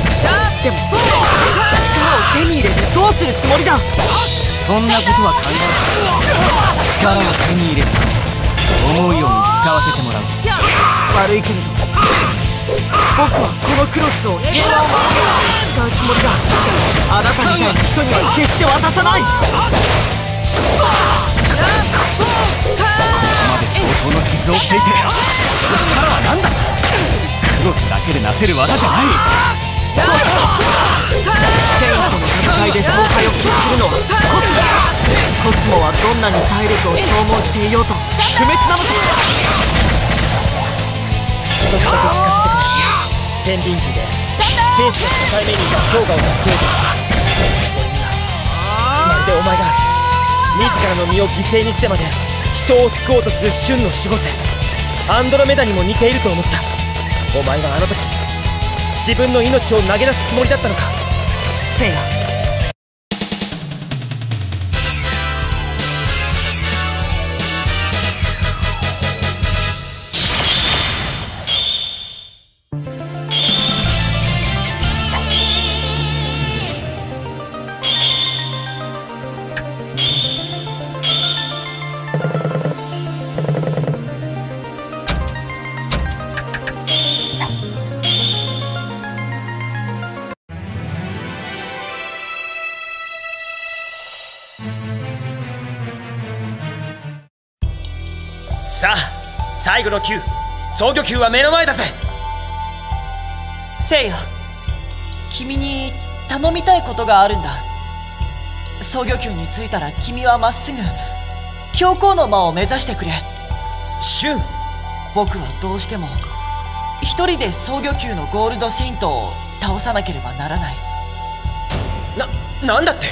でも力を手に入れてどうするつもりだ？そんなことは考えず力を手に入れて思うように使わせてもらう。悪いけれど僕はこのクロスをを使うつもりだ。あなたみたいな人には決して渡さない。ここまで相当の傷を負っていて力は何だ？クロスだけでなせる技じゃない戦いで勝敗を決するのはコスモコスモはどんなに体力を消耗していようと不滅なのさ一つだけ聞かせてくれ天秤機で兵士の境目にいた氷河を救えて俺にはまるでお前が自らの身を犠牲にしてまで人を救おうとする旬の守護星アンドロメダにも似ていると思ったお前はあの時自分の命を投げ出すつもりだったのか？せいや後の球装御球は目の前だぜ。せいや君に頼みたいことがあるんだ。操御球に着いたら君はまっすぐ教皇の間を目指してくれ。シュン。僕はどうしても一人で操御球のゴールドセイントを倒さなければならない。ななんだって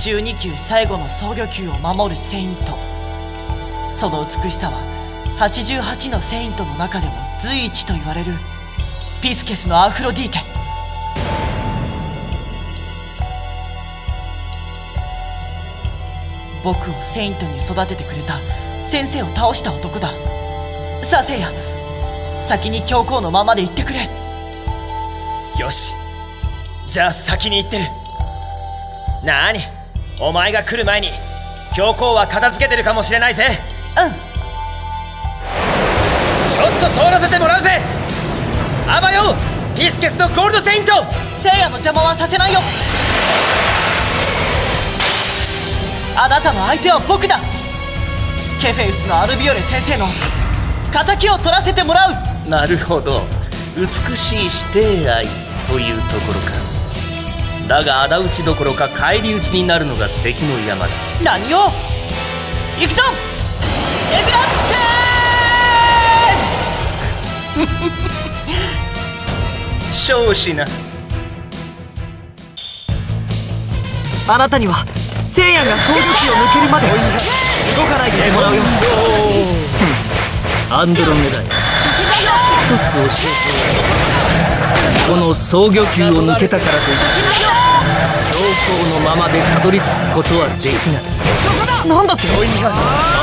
？12球最後の操御球を守るセイント。その美しさは88のセイントの中でも随一と言われるピスケスのアフロディーテ。僕をセイントに育ててくれた先生を倒した男だ。さあせいや先に教皇のままで行ってくれ。よし。じゃあ先に行ってる。なーにお前が来る前に教皇は片付けてるかもしれないぜ。うん通らせてもらうぜ。あばよピスケスのゴールドセイント。せいやの邪魔はさせないよ。あなたの相手は僕だ。ケフェウスのアルビオレ先生の敵を取らせてもらう。なるほど。美しい師弟愛というところか。だが仇討ちどころか返り討ちになるのが関の山だ。何を？行くぞ少子な。あなたには聖夜が総力を抜けるまで動かないでもらうよ。アンドロメダよ。一つ教えてこの総魚球を抜けたからといって教皇のままでたどり着くことはできない。なんだって。あ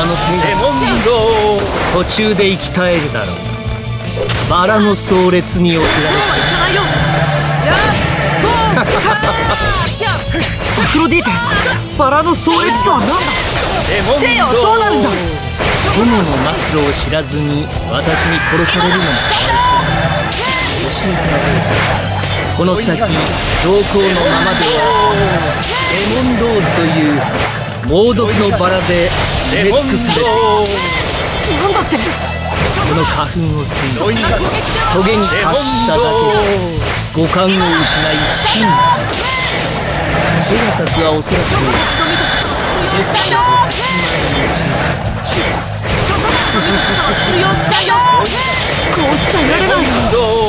の手が途中で生き絶えるだろうバラの壮烈に送られアフロディーテバラの壮烈とは何だ。聖夜はどうなるんだ友の末路を知らずに私に殺されるのもかわいそう教えてあげるこの先教皇のままではレモンローズという猛毒のバラで埋め尽くされる。なんだってその花粉を吸いトゲに達しただけで五感を失い死んだペガサスはおそらくエステと石前にこうしちゃいられない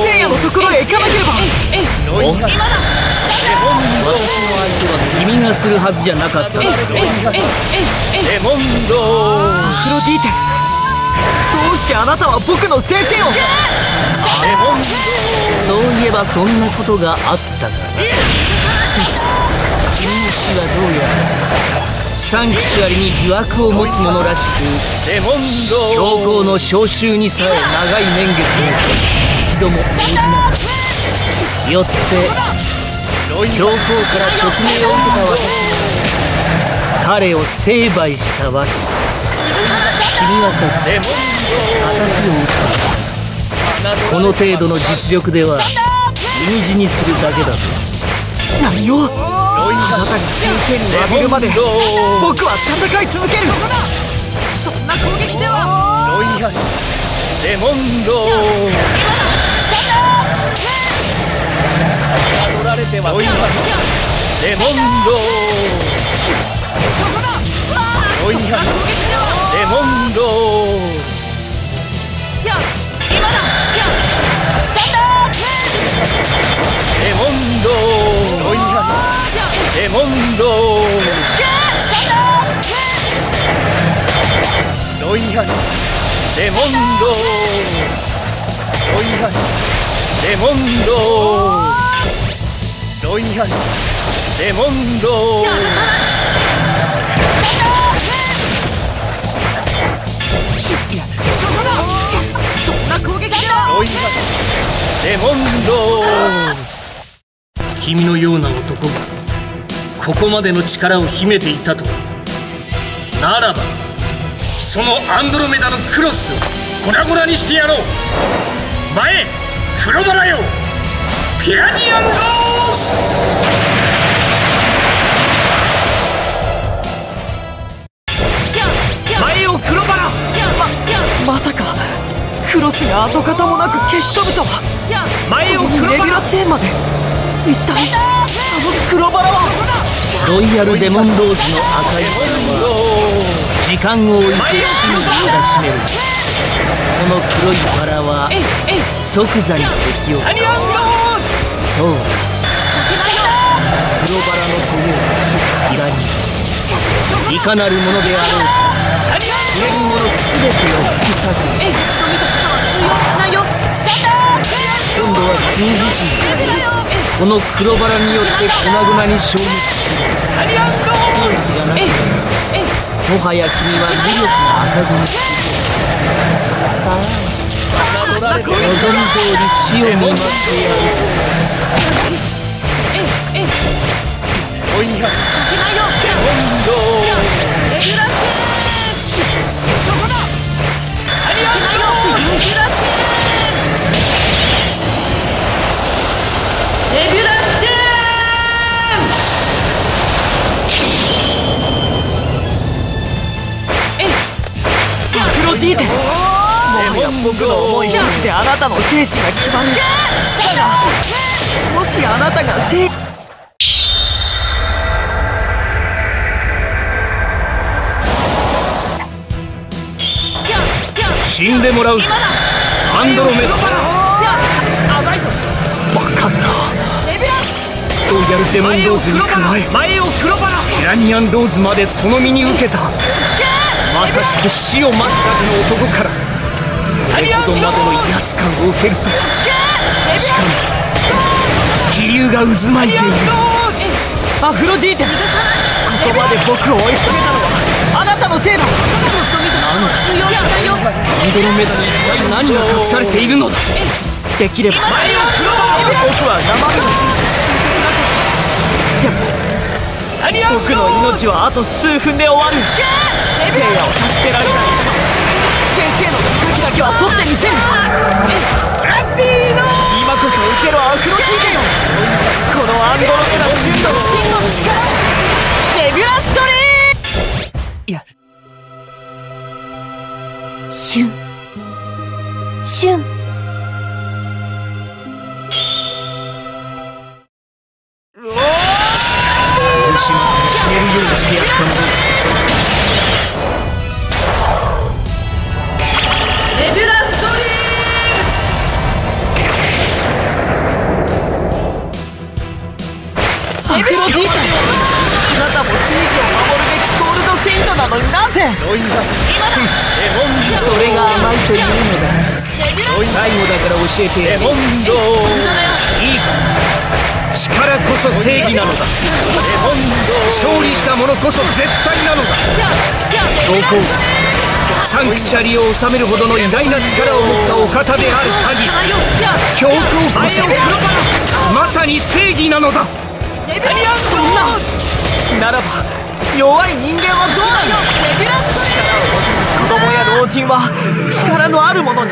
聖夜のところへ行かなければお前私の相手は君がす。るはずじゃなかっただろうレモンドアフロディーテどうしてあなたは僕の先生を。レモンそういえばそんなことがあったからな君の死はどうやらサンクチュアリに疑惑を持つ者らしく教皇の召集にさえ長い年月に一度も。応じなかったよって教皇から直命を受けた私は彼を成敗したわけさ君はさレモン敵を討つこの程度の実力では意味地にするだけだぞ。何を？あなたが先生にるまで。僕は戦い続ける。そんな攻撃では。ロイヤルレモンドてはレモンドロイヤルレモンドレモンドロイヤルレモンドロイヤルレモンドロイヤルレモンドロイヤルレモンドロイヤルレモンド君のような男がここまでの力を秘めていたとならばそのアンドロメダのクロスを粉々にしてやろう前黒バラよピラニアンロースロスが跡形もなく消し飛ぶとは。前を黒バラ。チェーンまで。一体あの黒バラは？ロイヤルデモンローズの赤い時間を置いて死に知らしめる。この黒いバラは即座に敵をそう。黒バラの棘を嫌いいかなるものであろうと触れるもの全てを吹き去る今度は君自身がこの黒バラによって粉々に消滅しクロスがなもはや君は無力な赤子にするさあ望み通り死を見舞ってやるロイヤルレディーテも僕の思い一つであなたの生死が決まる。もしあなたが正死んでもらう。ぞアンドロメダバカな。ロイヤルデモンローズに加え前を黒バラ。ニアンローズまでその身に受けた。まさしく死を待つだけの男から。これほどまでの威圧感を受けると。しかも気流が渦巻いている。アフロディーテ。ここまで僕を追い詰めたのはあなたのせいだアンドロメダに一体何が隠されているのだできれば前を黒僕は生身でも僕の命はあと数分で終わる聖夜を助けられない先生の敵だけは取ってみせる今こそ受けろアフロディーテよこのアンドロメダ真の真の力デビュラストリサンクチャリを治めるほどの偉大な力を持ったお方である限り教皇こそまさに正義なのだ。そんなならば弱い人間はどうなる力を持つ。子供や老人は力のあるものに。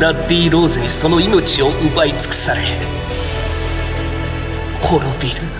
ラッディ・ローズにその命を奪い尽くされ滅びる。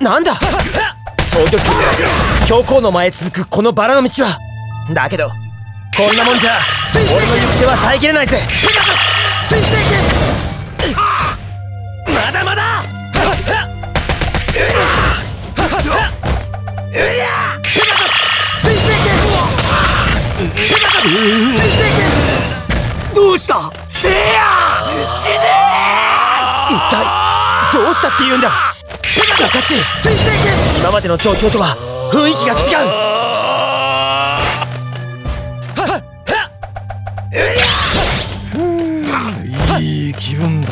なんだ？総魚級教皇の前へ続くこのバラの道は。だけどこんなもんじゃ俺の行く手は遮れないぜ。水星剣まだまだ！うりゃ水星剣水星剣どうした？せいや死ね一体どうしたって言うんだ？おかしい水星剣今までの状況とは雰囲気が違う。いい気分だ。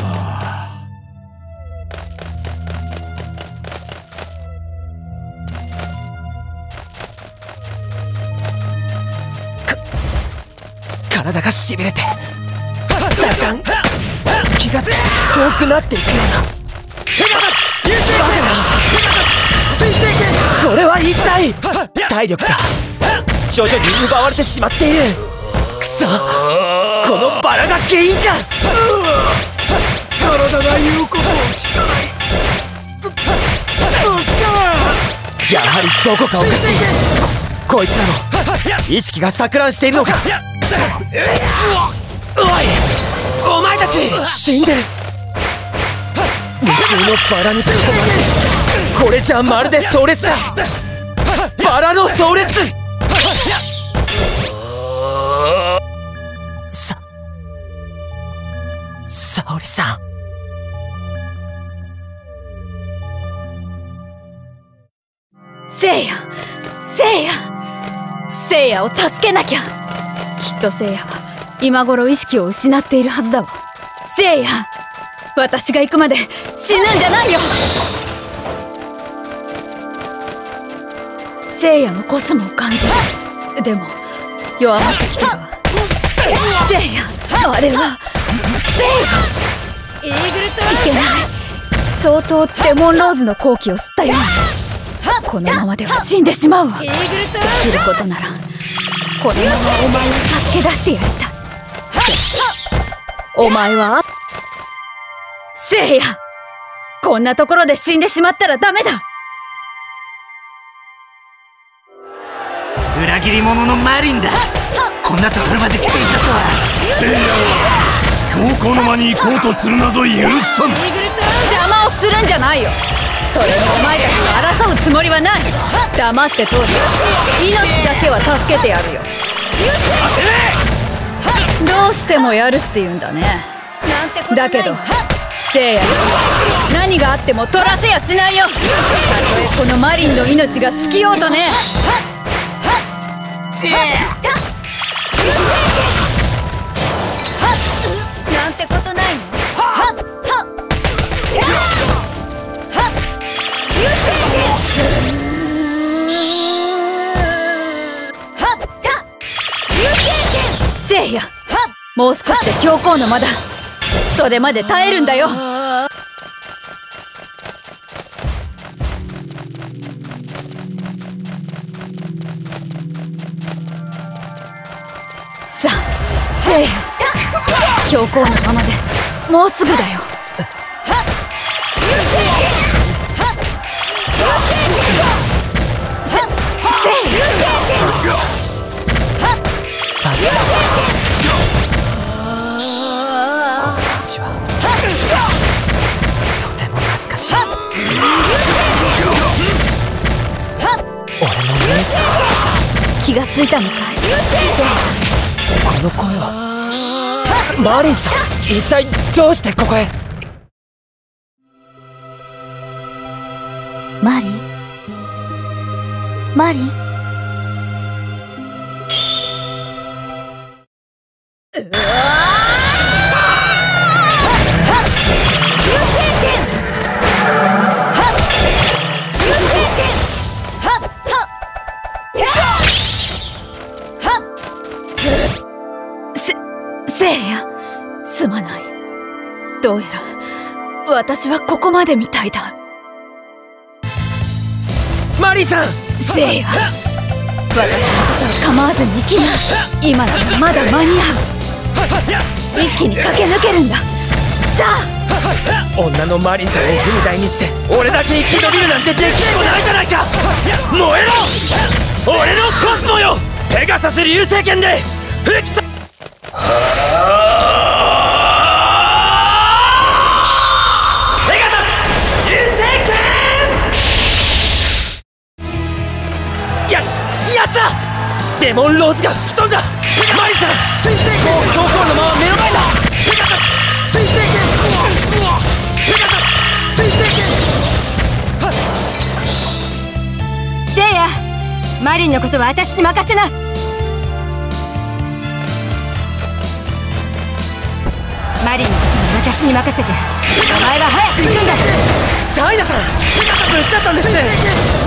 体がしびれてだんだん気が遠くなっていくようなこれは一体体力が徐々に奪われてしまっているくそこのバラが原因か体が言うことを聞かな。いどうしたやはりどこかおかしいここいつらの意識が錯乱しているのかおいお前たち死んでる無数のバラに囲まれこれじゃまるで壮烈だ。バラの壮烈さ沙織さん。せいやせいやせいやを助けなきゃ。きっとせいやは今頃意識を失っているはずだわ。せいや私が行くまで死ぬんじゃないよ。せいやのコスモを感じる。でも弱まってきてるわせいやあれはせいやイーグルトいけない。相当デモンローズの好機を吸ったような。このままでは死んでしまうわ。できることならこのままお前を助け出してやりたい。お前はせいや。こんなところで死んでしまったらダメだ。裏切り者のマリンだ。こんなところまで来ていたとは。せいやは強行の間に行こうとするなぞ許さん。邪魔をするんじゃないよ。それにお前たちと争うつもりはない。黙って通る命だけは助けてやるよ。どうしてもやるって言うんだね。だけどせいや。何があっても取らせやしないよ。たとえこのマリンの命が尽きようとね。なんてことないの？せいや。もう少しで強行の間だそれまで耐えるんだよ。さあせいや。強行のままでもうすぐだよ。ちかし俺の姉さん。気がついたのかい。この声は。マリンさん。一体どうしてここへ？マリン？マリン？私はここまでみたいだ。マリンさん！せいや私のことは構わずに行きな。今ならまだ間に合う。一気に駆け抜けるんだ。さあ！女のマリンさんを踏み台にして俺だけ生き延びるなんてできっこないじゃないか！燃えろ！俺のコスモよ！ペガサス流星剣で！吹き飛ペった。デモンローズが吹き飛んだ。マリンさん水星剣もう強行のまま目の前だ。ペガサス水星剣ペガサス水星剣せいやマリンのことは私に任せなマリンのことは私に任せてお前は早く行くんだシャイナさんペガサスしちゃったんですね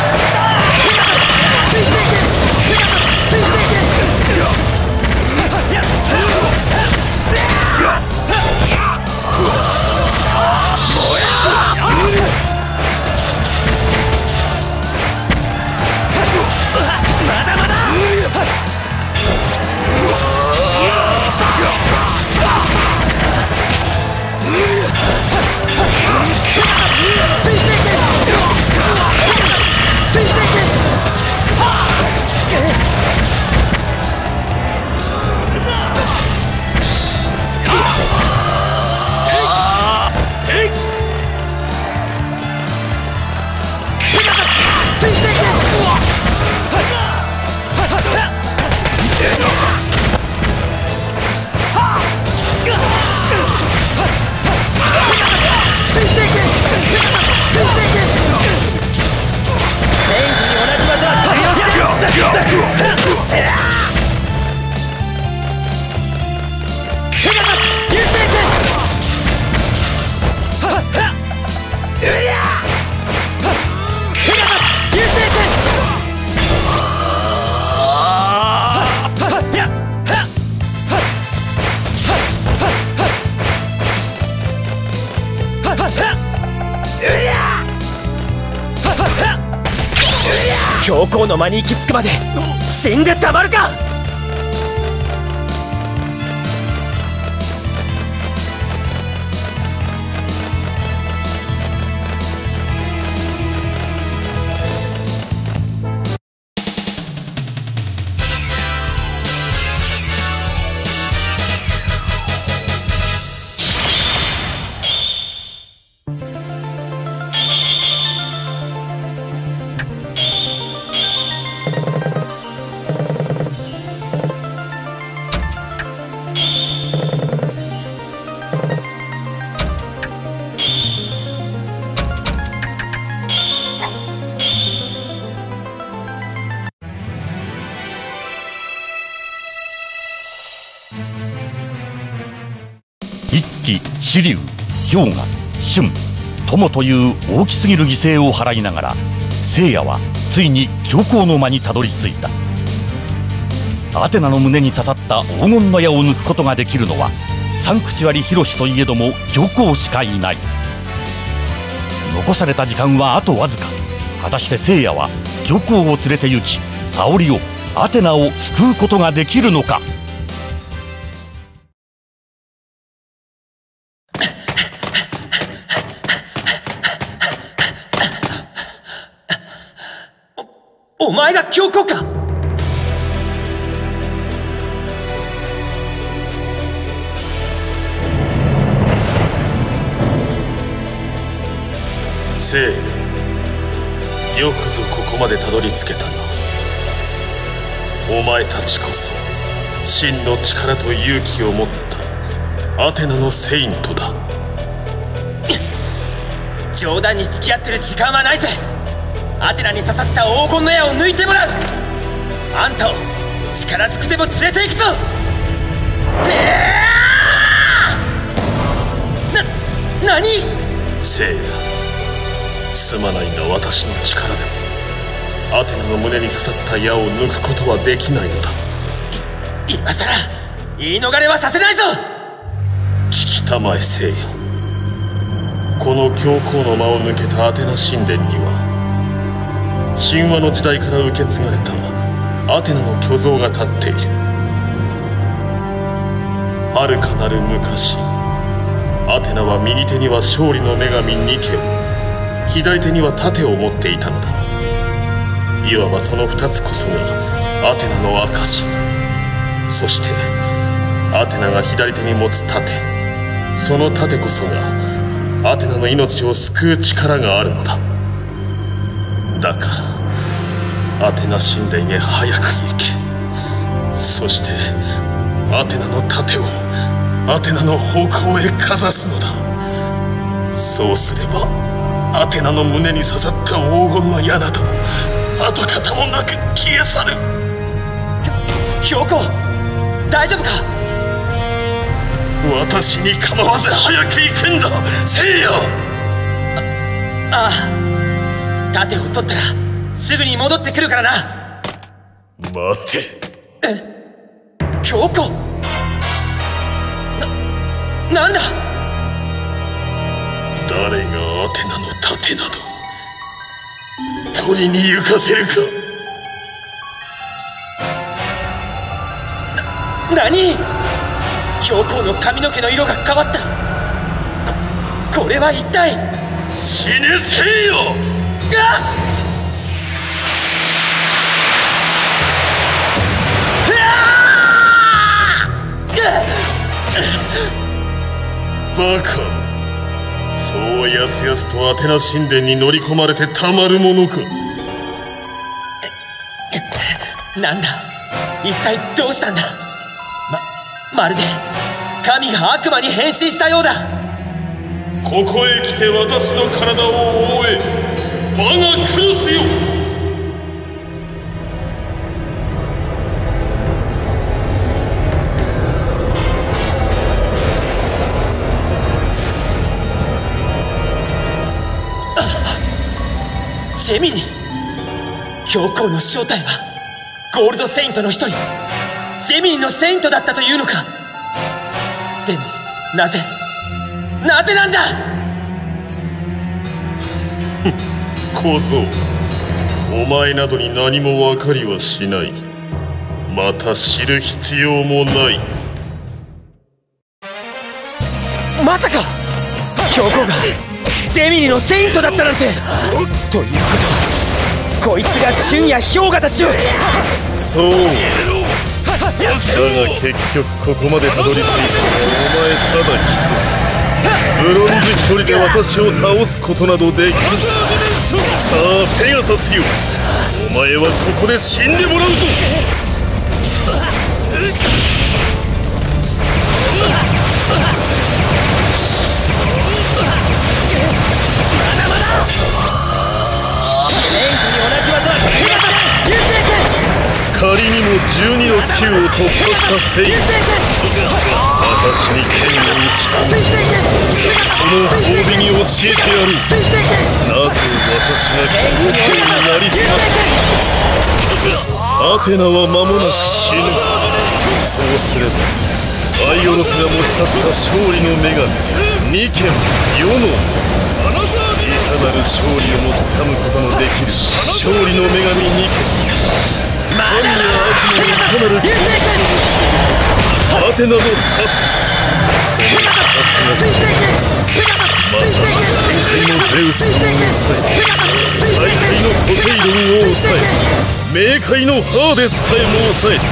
強行の間に行き着くまで死んでたまるか！紫龍氷河春友という大きすぎる犠牲を払いながら聖夜はついに教皇の間にたどり着いた。アテナの胸に刺さった黄金の矢を抜くことができるのはサンクチュアリ広しといえども教皇しかいない。残された時間はあとわずか。果たして聖夜は教皇を連れて行き沙織をアテナを救うことができるのか。お前が教皇か。せいよくぞここまでたどり着けたな。お前たちこそ真の力と勇気を持ったアテナのセイントだ。冗談に付き合ってる時間はないぜ。アテナに刺さった黄金の矢を抜いてもらう。あんたを力ずくでも連れて行くぞ。な何？せいやすまないが私の力でもアテナの胸に刺さった矢を抜くことはできないのだ。今さら言い逃れはさせないぞ。聞きたまえせいやこの教皇の間を抜けたアテナ神殿には神話の時代から受け継がれたアテナの巨像が立っている。遥かなる昔アテナは右手には勝利の女神ニケを左手には盾を持っていたのだ。いわばその2つこそがアテナの証。そしてアテナが左手に持つ盾その盾こそがアテナの命を救う力があるのだ。だからアテナ神殿へ早く行け。そしてアテナの盾をアテナの方向へかざすのだ。そうすればアテナの胸に刺さった黄金の矢など跡形もなく消え去る。標高大丈夫か？私に構わず早く行くんだ。聖夜ああ盾を取ったらすぐに戻ってくるからな。待て。え強行。ななんだ。誰がアテナの盾など。取りに行かせるか。何。教皇の髪の毛の色が変わった。ここれは一体。死ねせよ。あバカ。そうやすやすとアテナ神殿に乗り込まれてたまるものか。なんだ？一体どうしたんだ？ままるで神が悪魔に変身したようだ。ここへ来て私の体を覆え我がクロスよジェミニ教皇の正体はゴールドセイントの一人。ジェミニのセイントだったというのか。でもなぜなぜなんだ。小僧。お前などに何も分かりはしない。また知る必要もない。まさか教皇がジェミニのセイントだったなんて。ということはこいつが春や氷河たちを。そう。だが結局ここまでたどり着いたのはお前ただ一人ブロンズ一人で私を倒すことなどできぬさあペガサスよお前はここで死んでもらうぞ。仮にも12の9を突破したセイン私に剣を打ち込む。その褒美に教えてやる。なぜ私が狂犬になりすまアテナは間もなく死ぬ。そうすればアイオロスが持ち去った勝利の女神ニケン。世のいかなる勝利をもつかむことのできる。勝利の女神ニケン神や悪魔にいかなるアテナのタフまさか天界のゼウスを抑え大海のポセイドンを抑え冥界のハーデスさえも抑えこ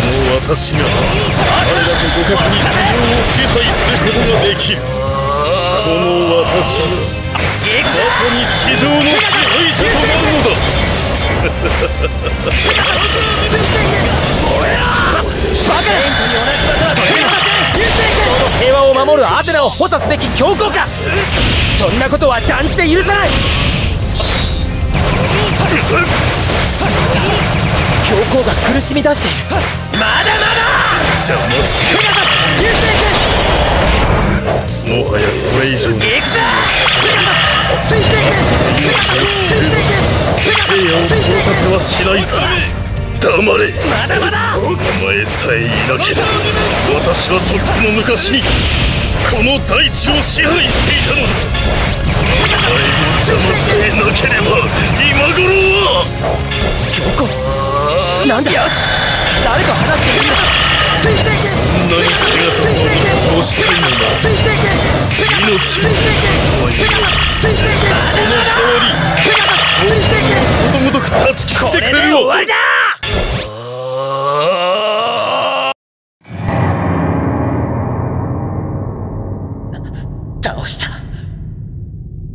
の私が彼らと互角に地上を支配することができる。この私がまさに地上の支配者となるのだ。平和を守るアテナを補佐すべき強行かそんなことは断じて許さない。強行が苦しみ出している。まだまだ。邪魔しもはやこれ以上。行くぞついていけついていけ聖夜を殺させはしないさ黙れまだまだお前さえいなければ私はとっくの昔にこの大地を支配していたのだお前の邪魔さえなければ今頃は強行なんだよし誰と話しているんだ水星剣そんなにペガサスの味方をしたいのな命をとは言えその代わり王国をことごとく断ち切ってくれるわ倒した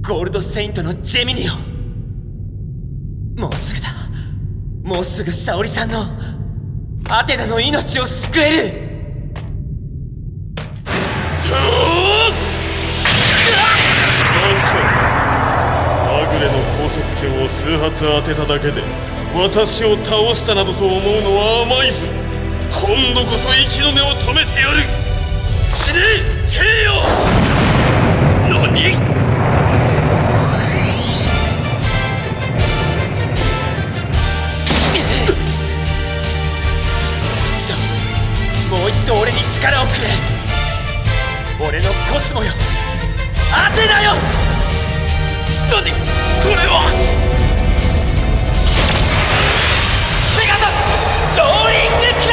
ゴールドセイントのジェミニをもうすぐだもうすぐ沙織さんのアテナの命を救える。まぐれの高速剣を数発当てただけで私を倒したなどと思うのは甘いぞ。今度こそ息の根を止めてやる。死ねせいよ俺に力をくれ。俺のコスモよ。アテナよ。何これはペガサスローリングク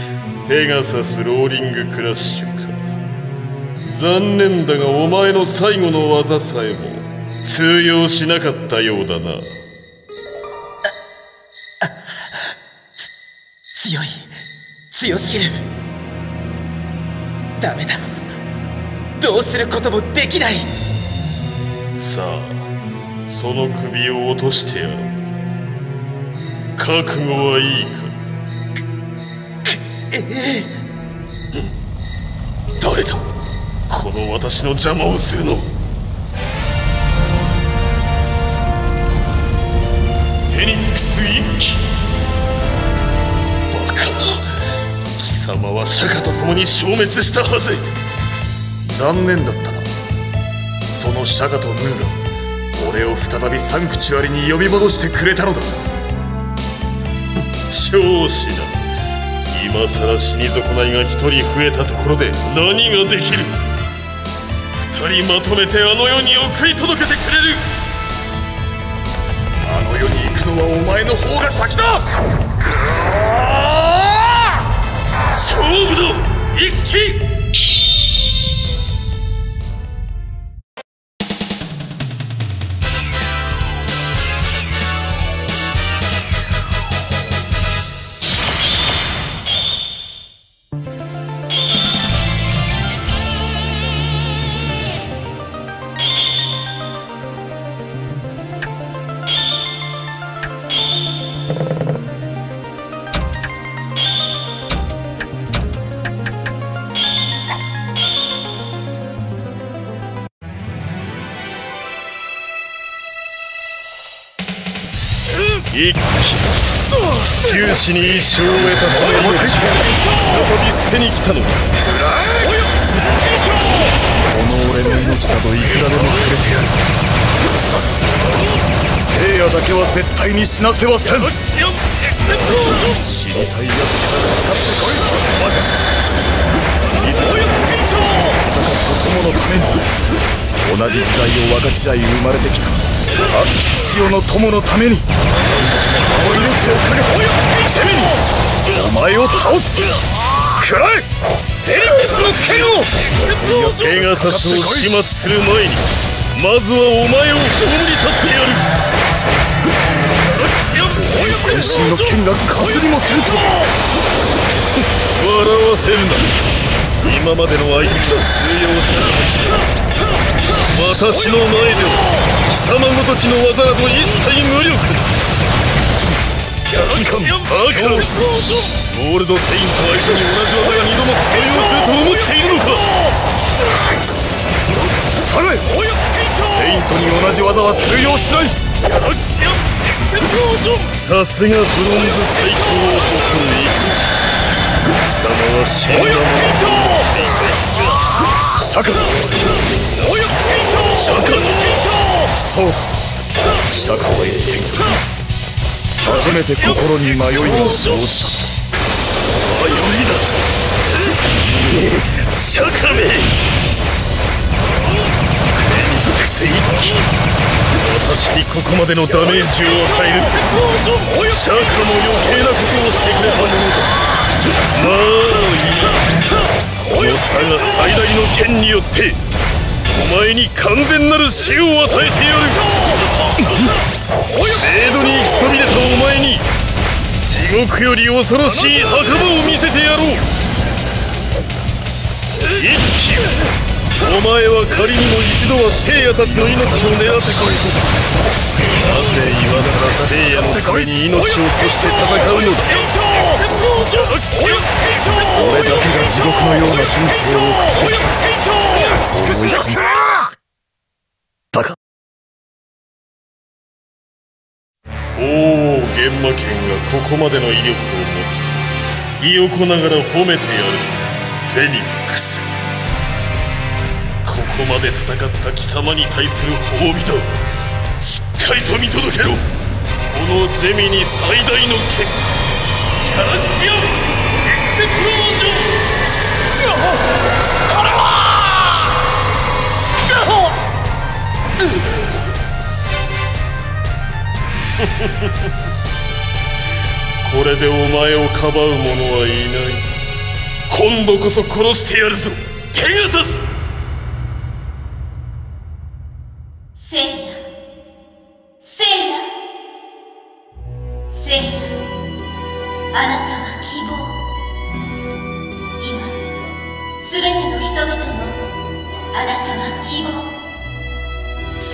ラッシュ。ペガサスローリングクラッシュ。残念だがお前の最後の技さえも通用しなかったようだな。強い。強すぎる。ダメだ。どうすることもできない。さあその首を落としてやろう覚悟はいいか？誰だ？この私の邪魔をするの。フェニックス一騎。バカな貴様は釈迦と共に消滅したはず。残念だったな。その釈迦とムーが俺を再びサンクチュアリに呼び戻してくれたのだ。少子だ。今さら死に損ないが一人増えたところで何ができる？二人まとめてあの世に送り届けてくれる。あの世に行くのはお前の方が先だ。勝負だ。一気！死に一生を得たその命再び捨てに来たのだこの俺の命などいくらでもくれてやる。聖夜だけは絶対に死なせはせん死にたい奴からかかってこいバカ戦った友のために同じ時代を分かち合い生まれてきた熱き父親の友のためにお命をかけたジェミニお前を倒す食らえフェリックスの剣をペガサスを始末する前にまずはお前を葬り去ってやる。渾身の剣がかすりもせんと笑わせるな。今までの相手と通用した。私の前では貴様ごときの技など一切無力。いかんバカゴールドセイント相手に同じ技が二度も通用すると思っているのか下がれセイントに同じ技は通用しないさすがブロンズ最高を誇る貴様は死んだ者シャカシャカそうだシャカは言っていた初めて心に迷いが生じた迷いだ。っシャカめフェニックス一気私にここまでのダメージを与える。シャカも余計なことをしてくれたものだまあいいこの差が最大の剣によって。お前に完全なる死を与えてやるメイドに行きそびれたお前に地獄より恐ろしい墓場を見せてやろう。一気お前は仮にも一度は聖夜たちの命を狙ってこいなぜ言わなかった聖夜のために命を決して戦うのだ。俺だけが地獄のような人生を送ってきた。と思い込んだだがおお玄魔剣がここまでの威力を持つと。ひよこながら褒めてやるフェニックス。ここまで戦った貴様に対する褒美だしっかりと見届けろ。このジェミニ最大の剣。ギャラクシアン。エクセプロージョン。これでお前をかばう者はいない。今度こそ殺してやるぞ。ペガサス！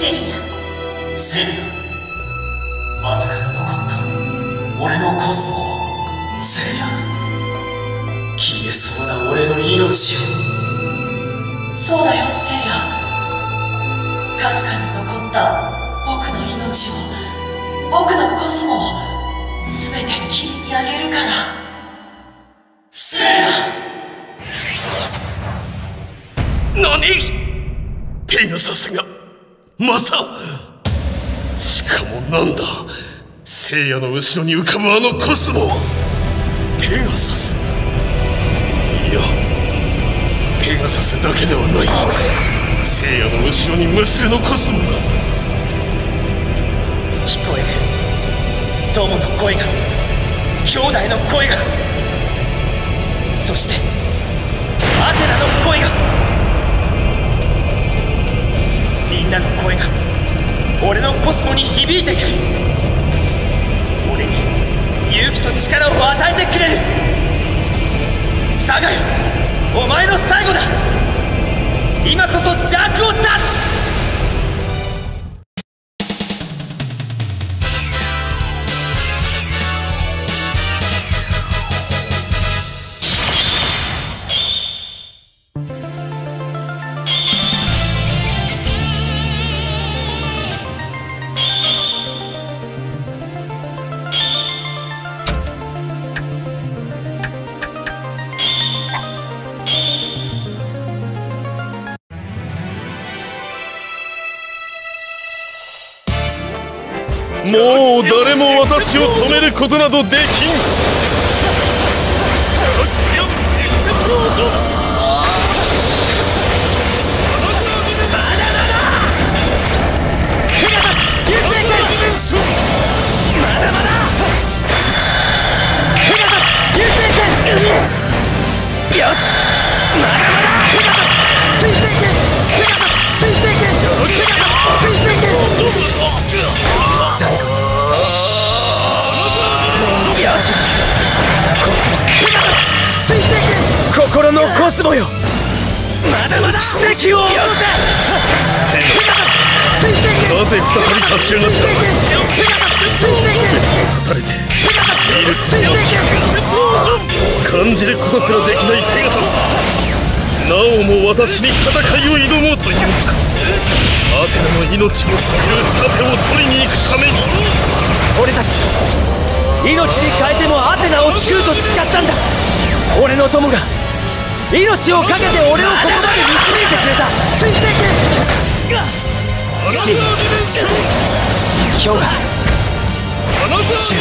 聖夜聖夜わずかに残った俺のコスモ聖夜消えそうな俺の命をそうだ。よ聖夜かすかに残った僕の命を僕のコスモを全て君にあげるから聖夜何ペガサスがまたしかもなんだ聖夜の後ろに浮かぶあのコスモペガサス。いやペガサスだけではない。聖夜の後ろに無数のコスモが。聞こえる友の声が兄弟の声が。そしてアテナの声が。みんなの声が俺のコスモに響いてくる。俺に勇気と力を与えてくれる。サガよお前の最後だ。今こそ邪悪を止めることなどできん。心のコスモよ。まだまだ。奇跡を起こせ。なぜ再び立ち上がった立たれて見る感じることすらできないペガサスなおも私に戦いを挑もうというのかアテナの命を救う盾を取りに行くために。俺たち。命に変えてもアテナを救うと誓ったんだ。俺の友が命を懸けて俺をここまで導いてくれた。水星剣シー氷河シュ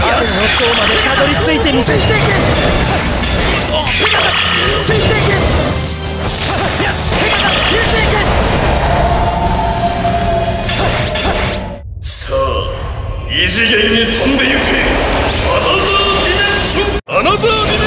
アテナの塔までたどり着いてみせ。水星剣水星剣流星剣さあ異次元に飛んでゆけ。アナザーディメンション。アナザーディメンション。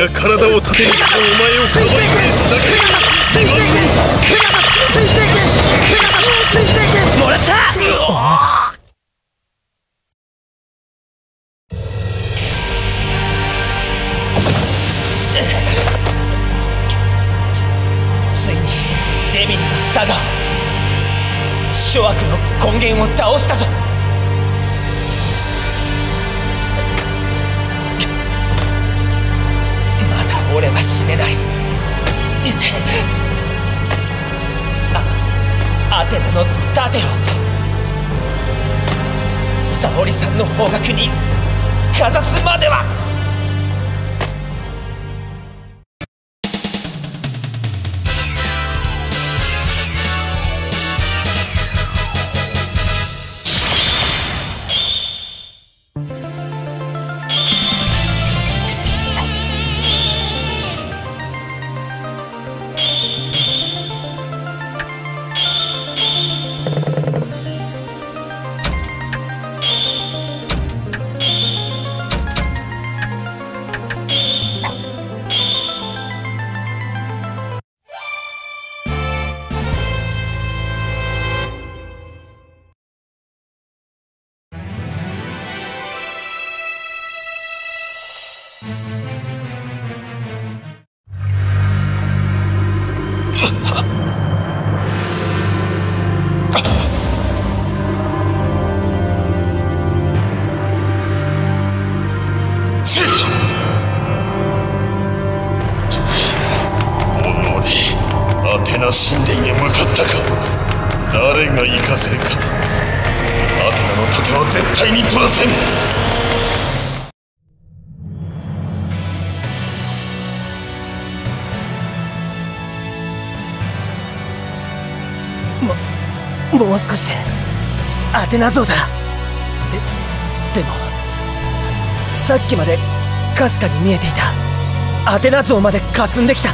が体を盾にしたお前をかばい戦士だけ。水星剣ペガサス水星剣ペガサス水星剣もらったアテナ像だ。ででもさっきまでかすかに見えていた。アテナ像まで霞んできた。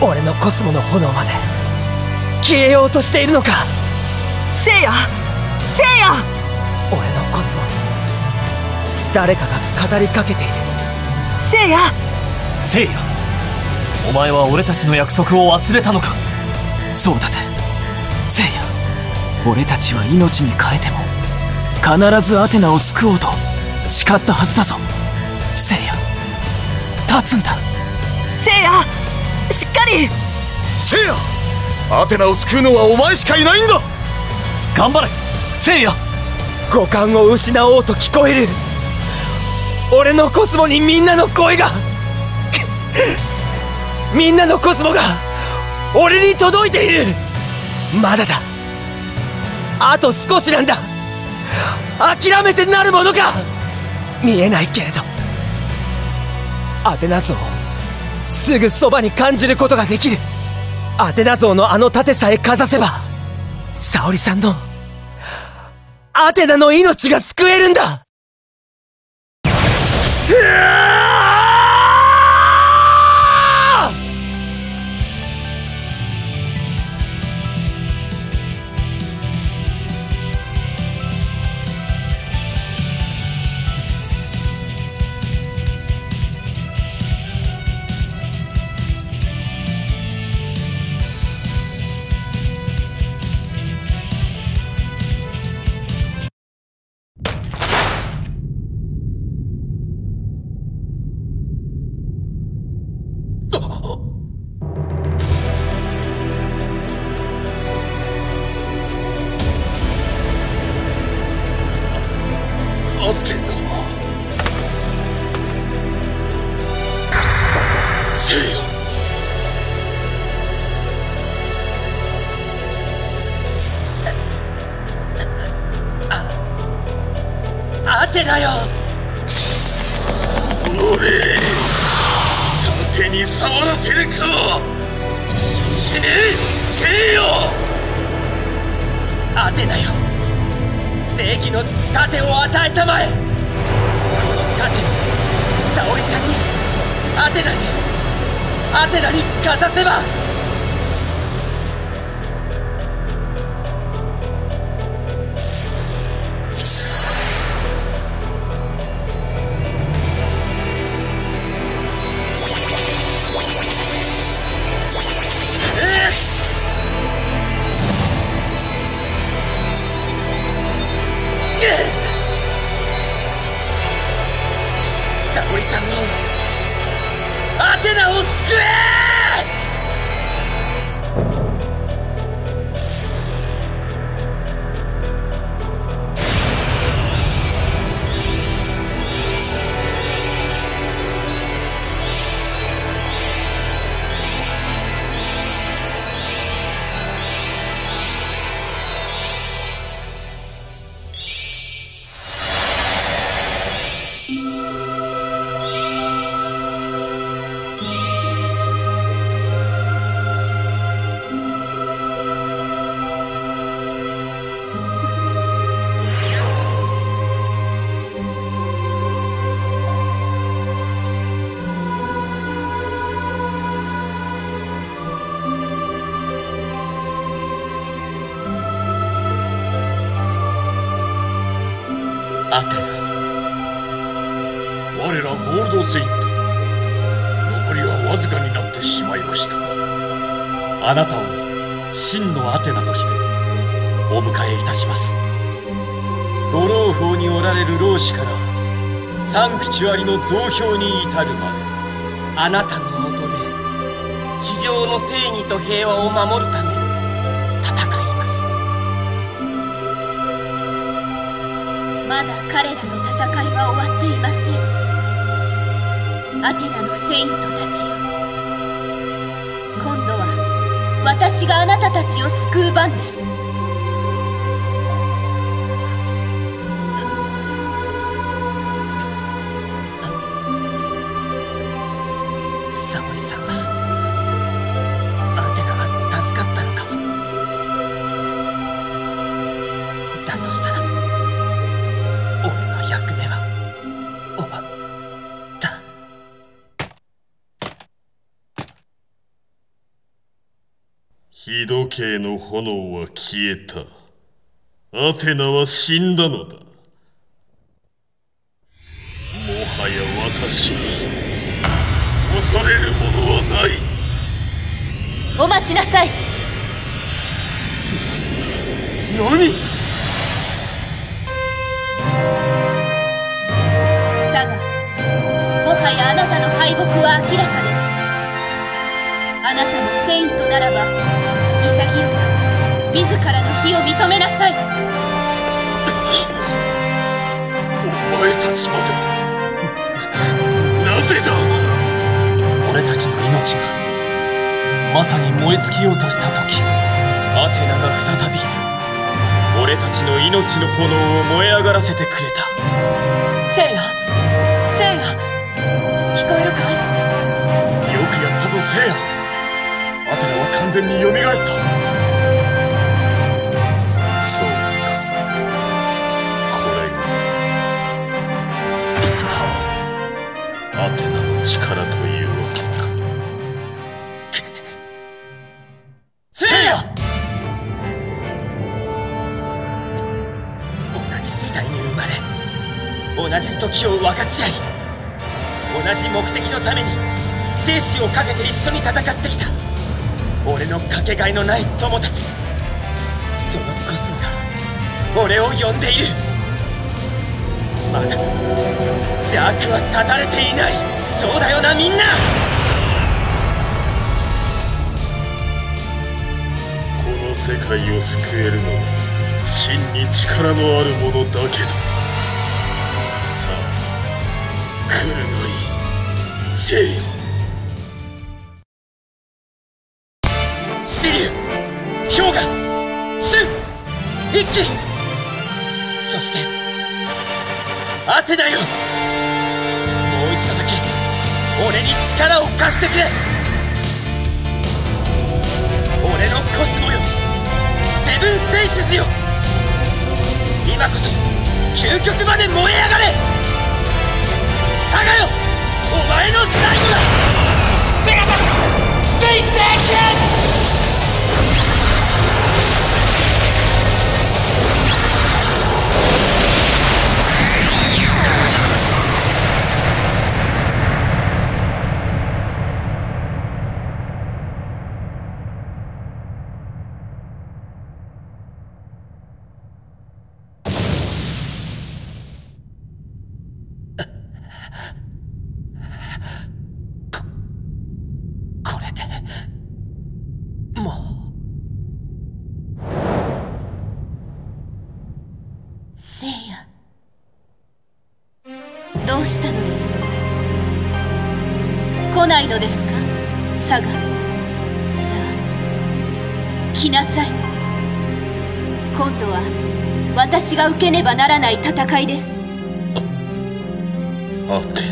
俺のコスモの炎まで。消えようとしているのか。せいや。せいや。俺のコスモ。に誰かが語りかけている。せいや。せいや。お前は俺たちの約束を忘れたのか。そうだぜちは命に変えても必ずアテナを救おうと誓ったはずだぞ。せいや立つんだ。せいやしっかり。せいやアテナを救うのはお前しかいないんだ。頑張れ。せいや五感を失おうと聞こえる。俺のコスモにみんなの声が。みんなのコスモが俺に届いている。まだだあと少しなんだ。諦めてなるものか見えないけれど。アテナ像をすぐそばに感じることができる。アテナ像のあの盾さえかざせば沙織さんのアテナの命が救えるんだ。うわサンクチュアリの増票に至るまで。あなたのもとで地上の正義と平和を守るため戦います。まだ彼らの戦いは終わっていません。アテナのセイントたちよ。今度は私があなたたちを救う番です。日時計の炎は消えた。アテナは死んだのだ。もはや私に恐れるものはない。お待ちなさい。何？サガもはやあなたの敗北は明らかです。あなたもセイントならば潔く自らの非を認めなさい。お前たちまで。なぜだ。俺たちの命がまさに燃え尽きようとした時アテナが再び俺たちの命の炎を燃え上がらせてくれた。せいやせいや聞こえるか？いよくやったぞ聖夜。アテナは完全に蘇った力というわけかせいや！同じ時代に生まれ同じ時を分かち合い同じ目的のために生死をかけて一緒に戦ってきた俺のかけがえのない友達。そのコスモが俺を呼んでいる。まだ邪悪は断たれていない。そうだよなみんな。この世界を救えるのは真に力のある者だけだ。さあ来るがいい。聖よ。シリュウ氷河シュン一気そしてアテナよ力を貸してくれ。俺のコスモよ。セブンセイシズよ。今こそ究極まで燃え上がれ。サガよお前の最後だ。ペガサスステイステーションどうしたのです来ないのですか？サガ。さあ来なさい。今度は私が受けねばならない戦いです。あて。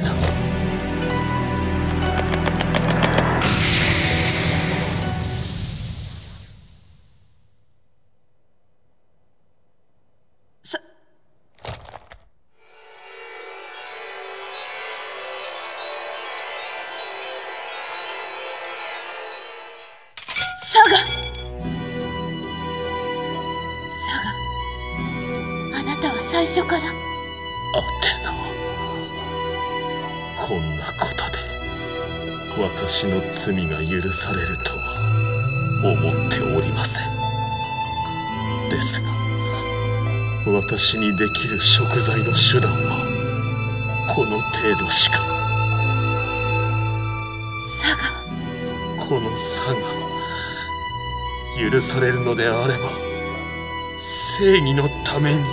私にできる贖罪の手段はこの程度しか。サガこの差が許されるのであれば正義のために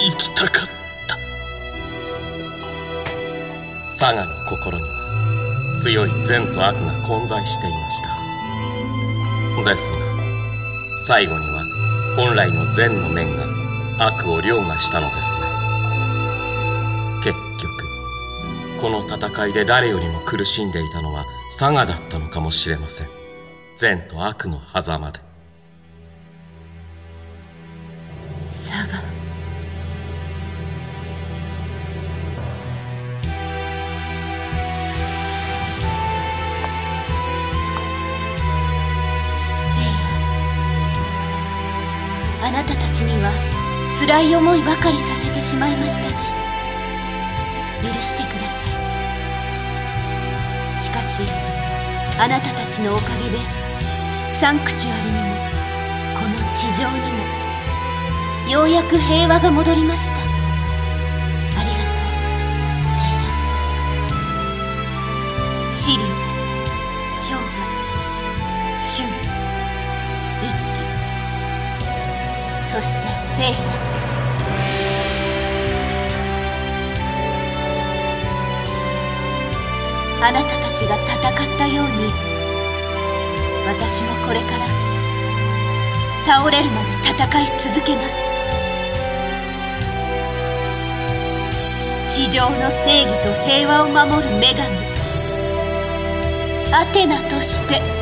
生きたかった。サガの心には強い善と悪が混在していました。ですが最後には本来の善の面が悪を凌駕したのですね。結局この戦いで誰よりも苦しんでいたのは佐賀だったのかもしれません。善と悪の狭間で。辛い思いばかりさせてしまいましたね。許してください。しかしあなたたちのおかげでサンクチュアリにもこの地上にもようやく平和が戻りました。ありがとう。セイヤシリュウヒョウガ。シュン。一輝そして聖あなたたちが戦ったように私もこれから倒れるまで戦い続けます。地上の正義と平和を守る女神アテナとして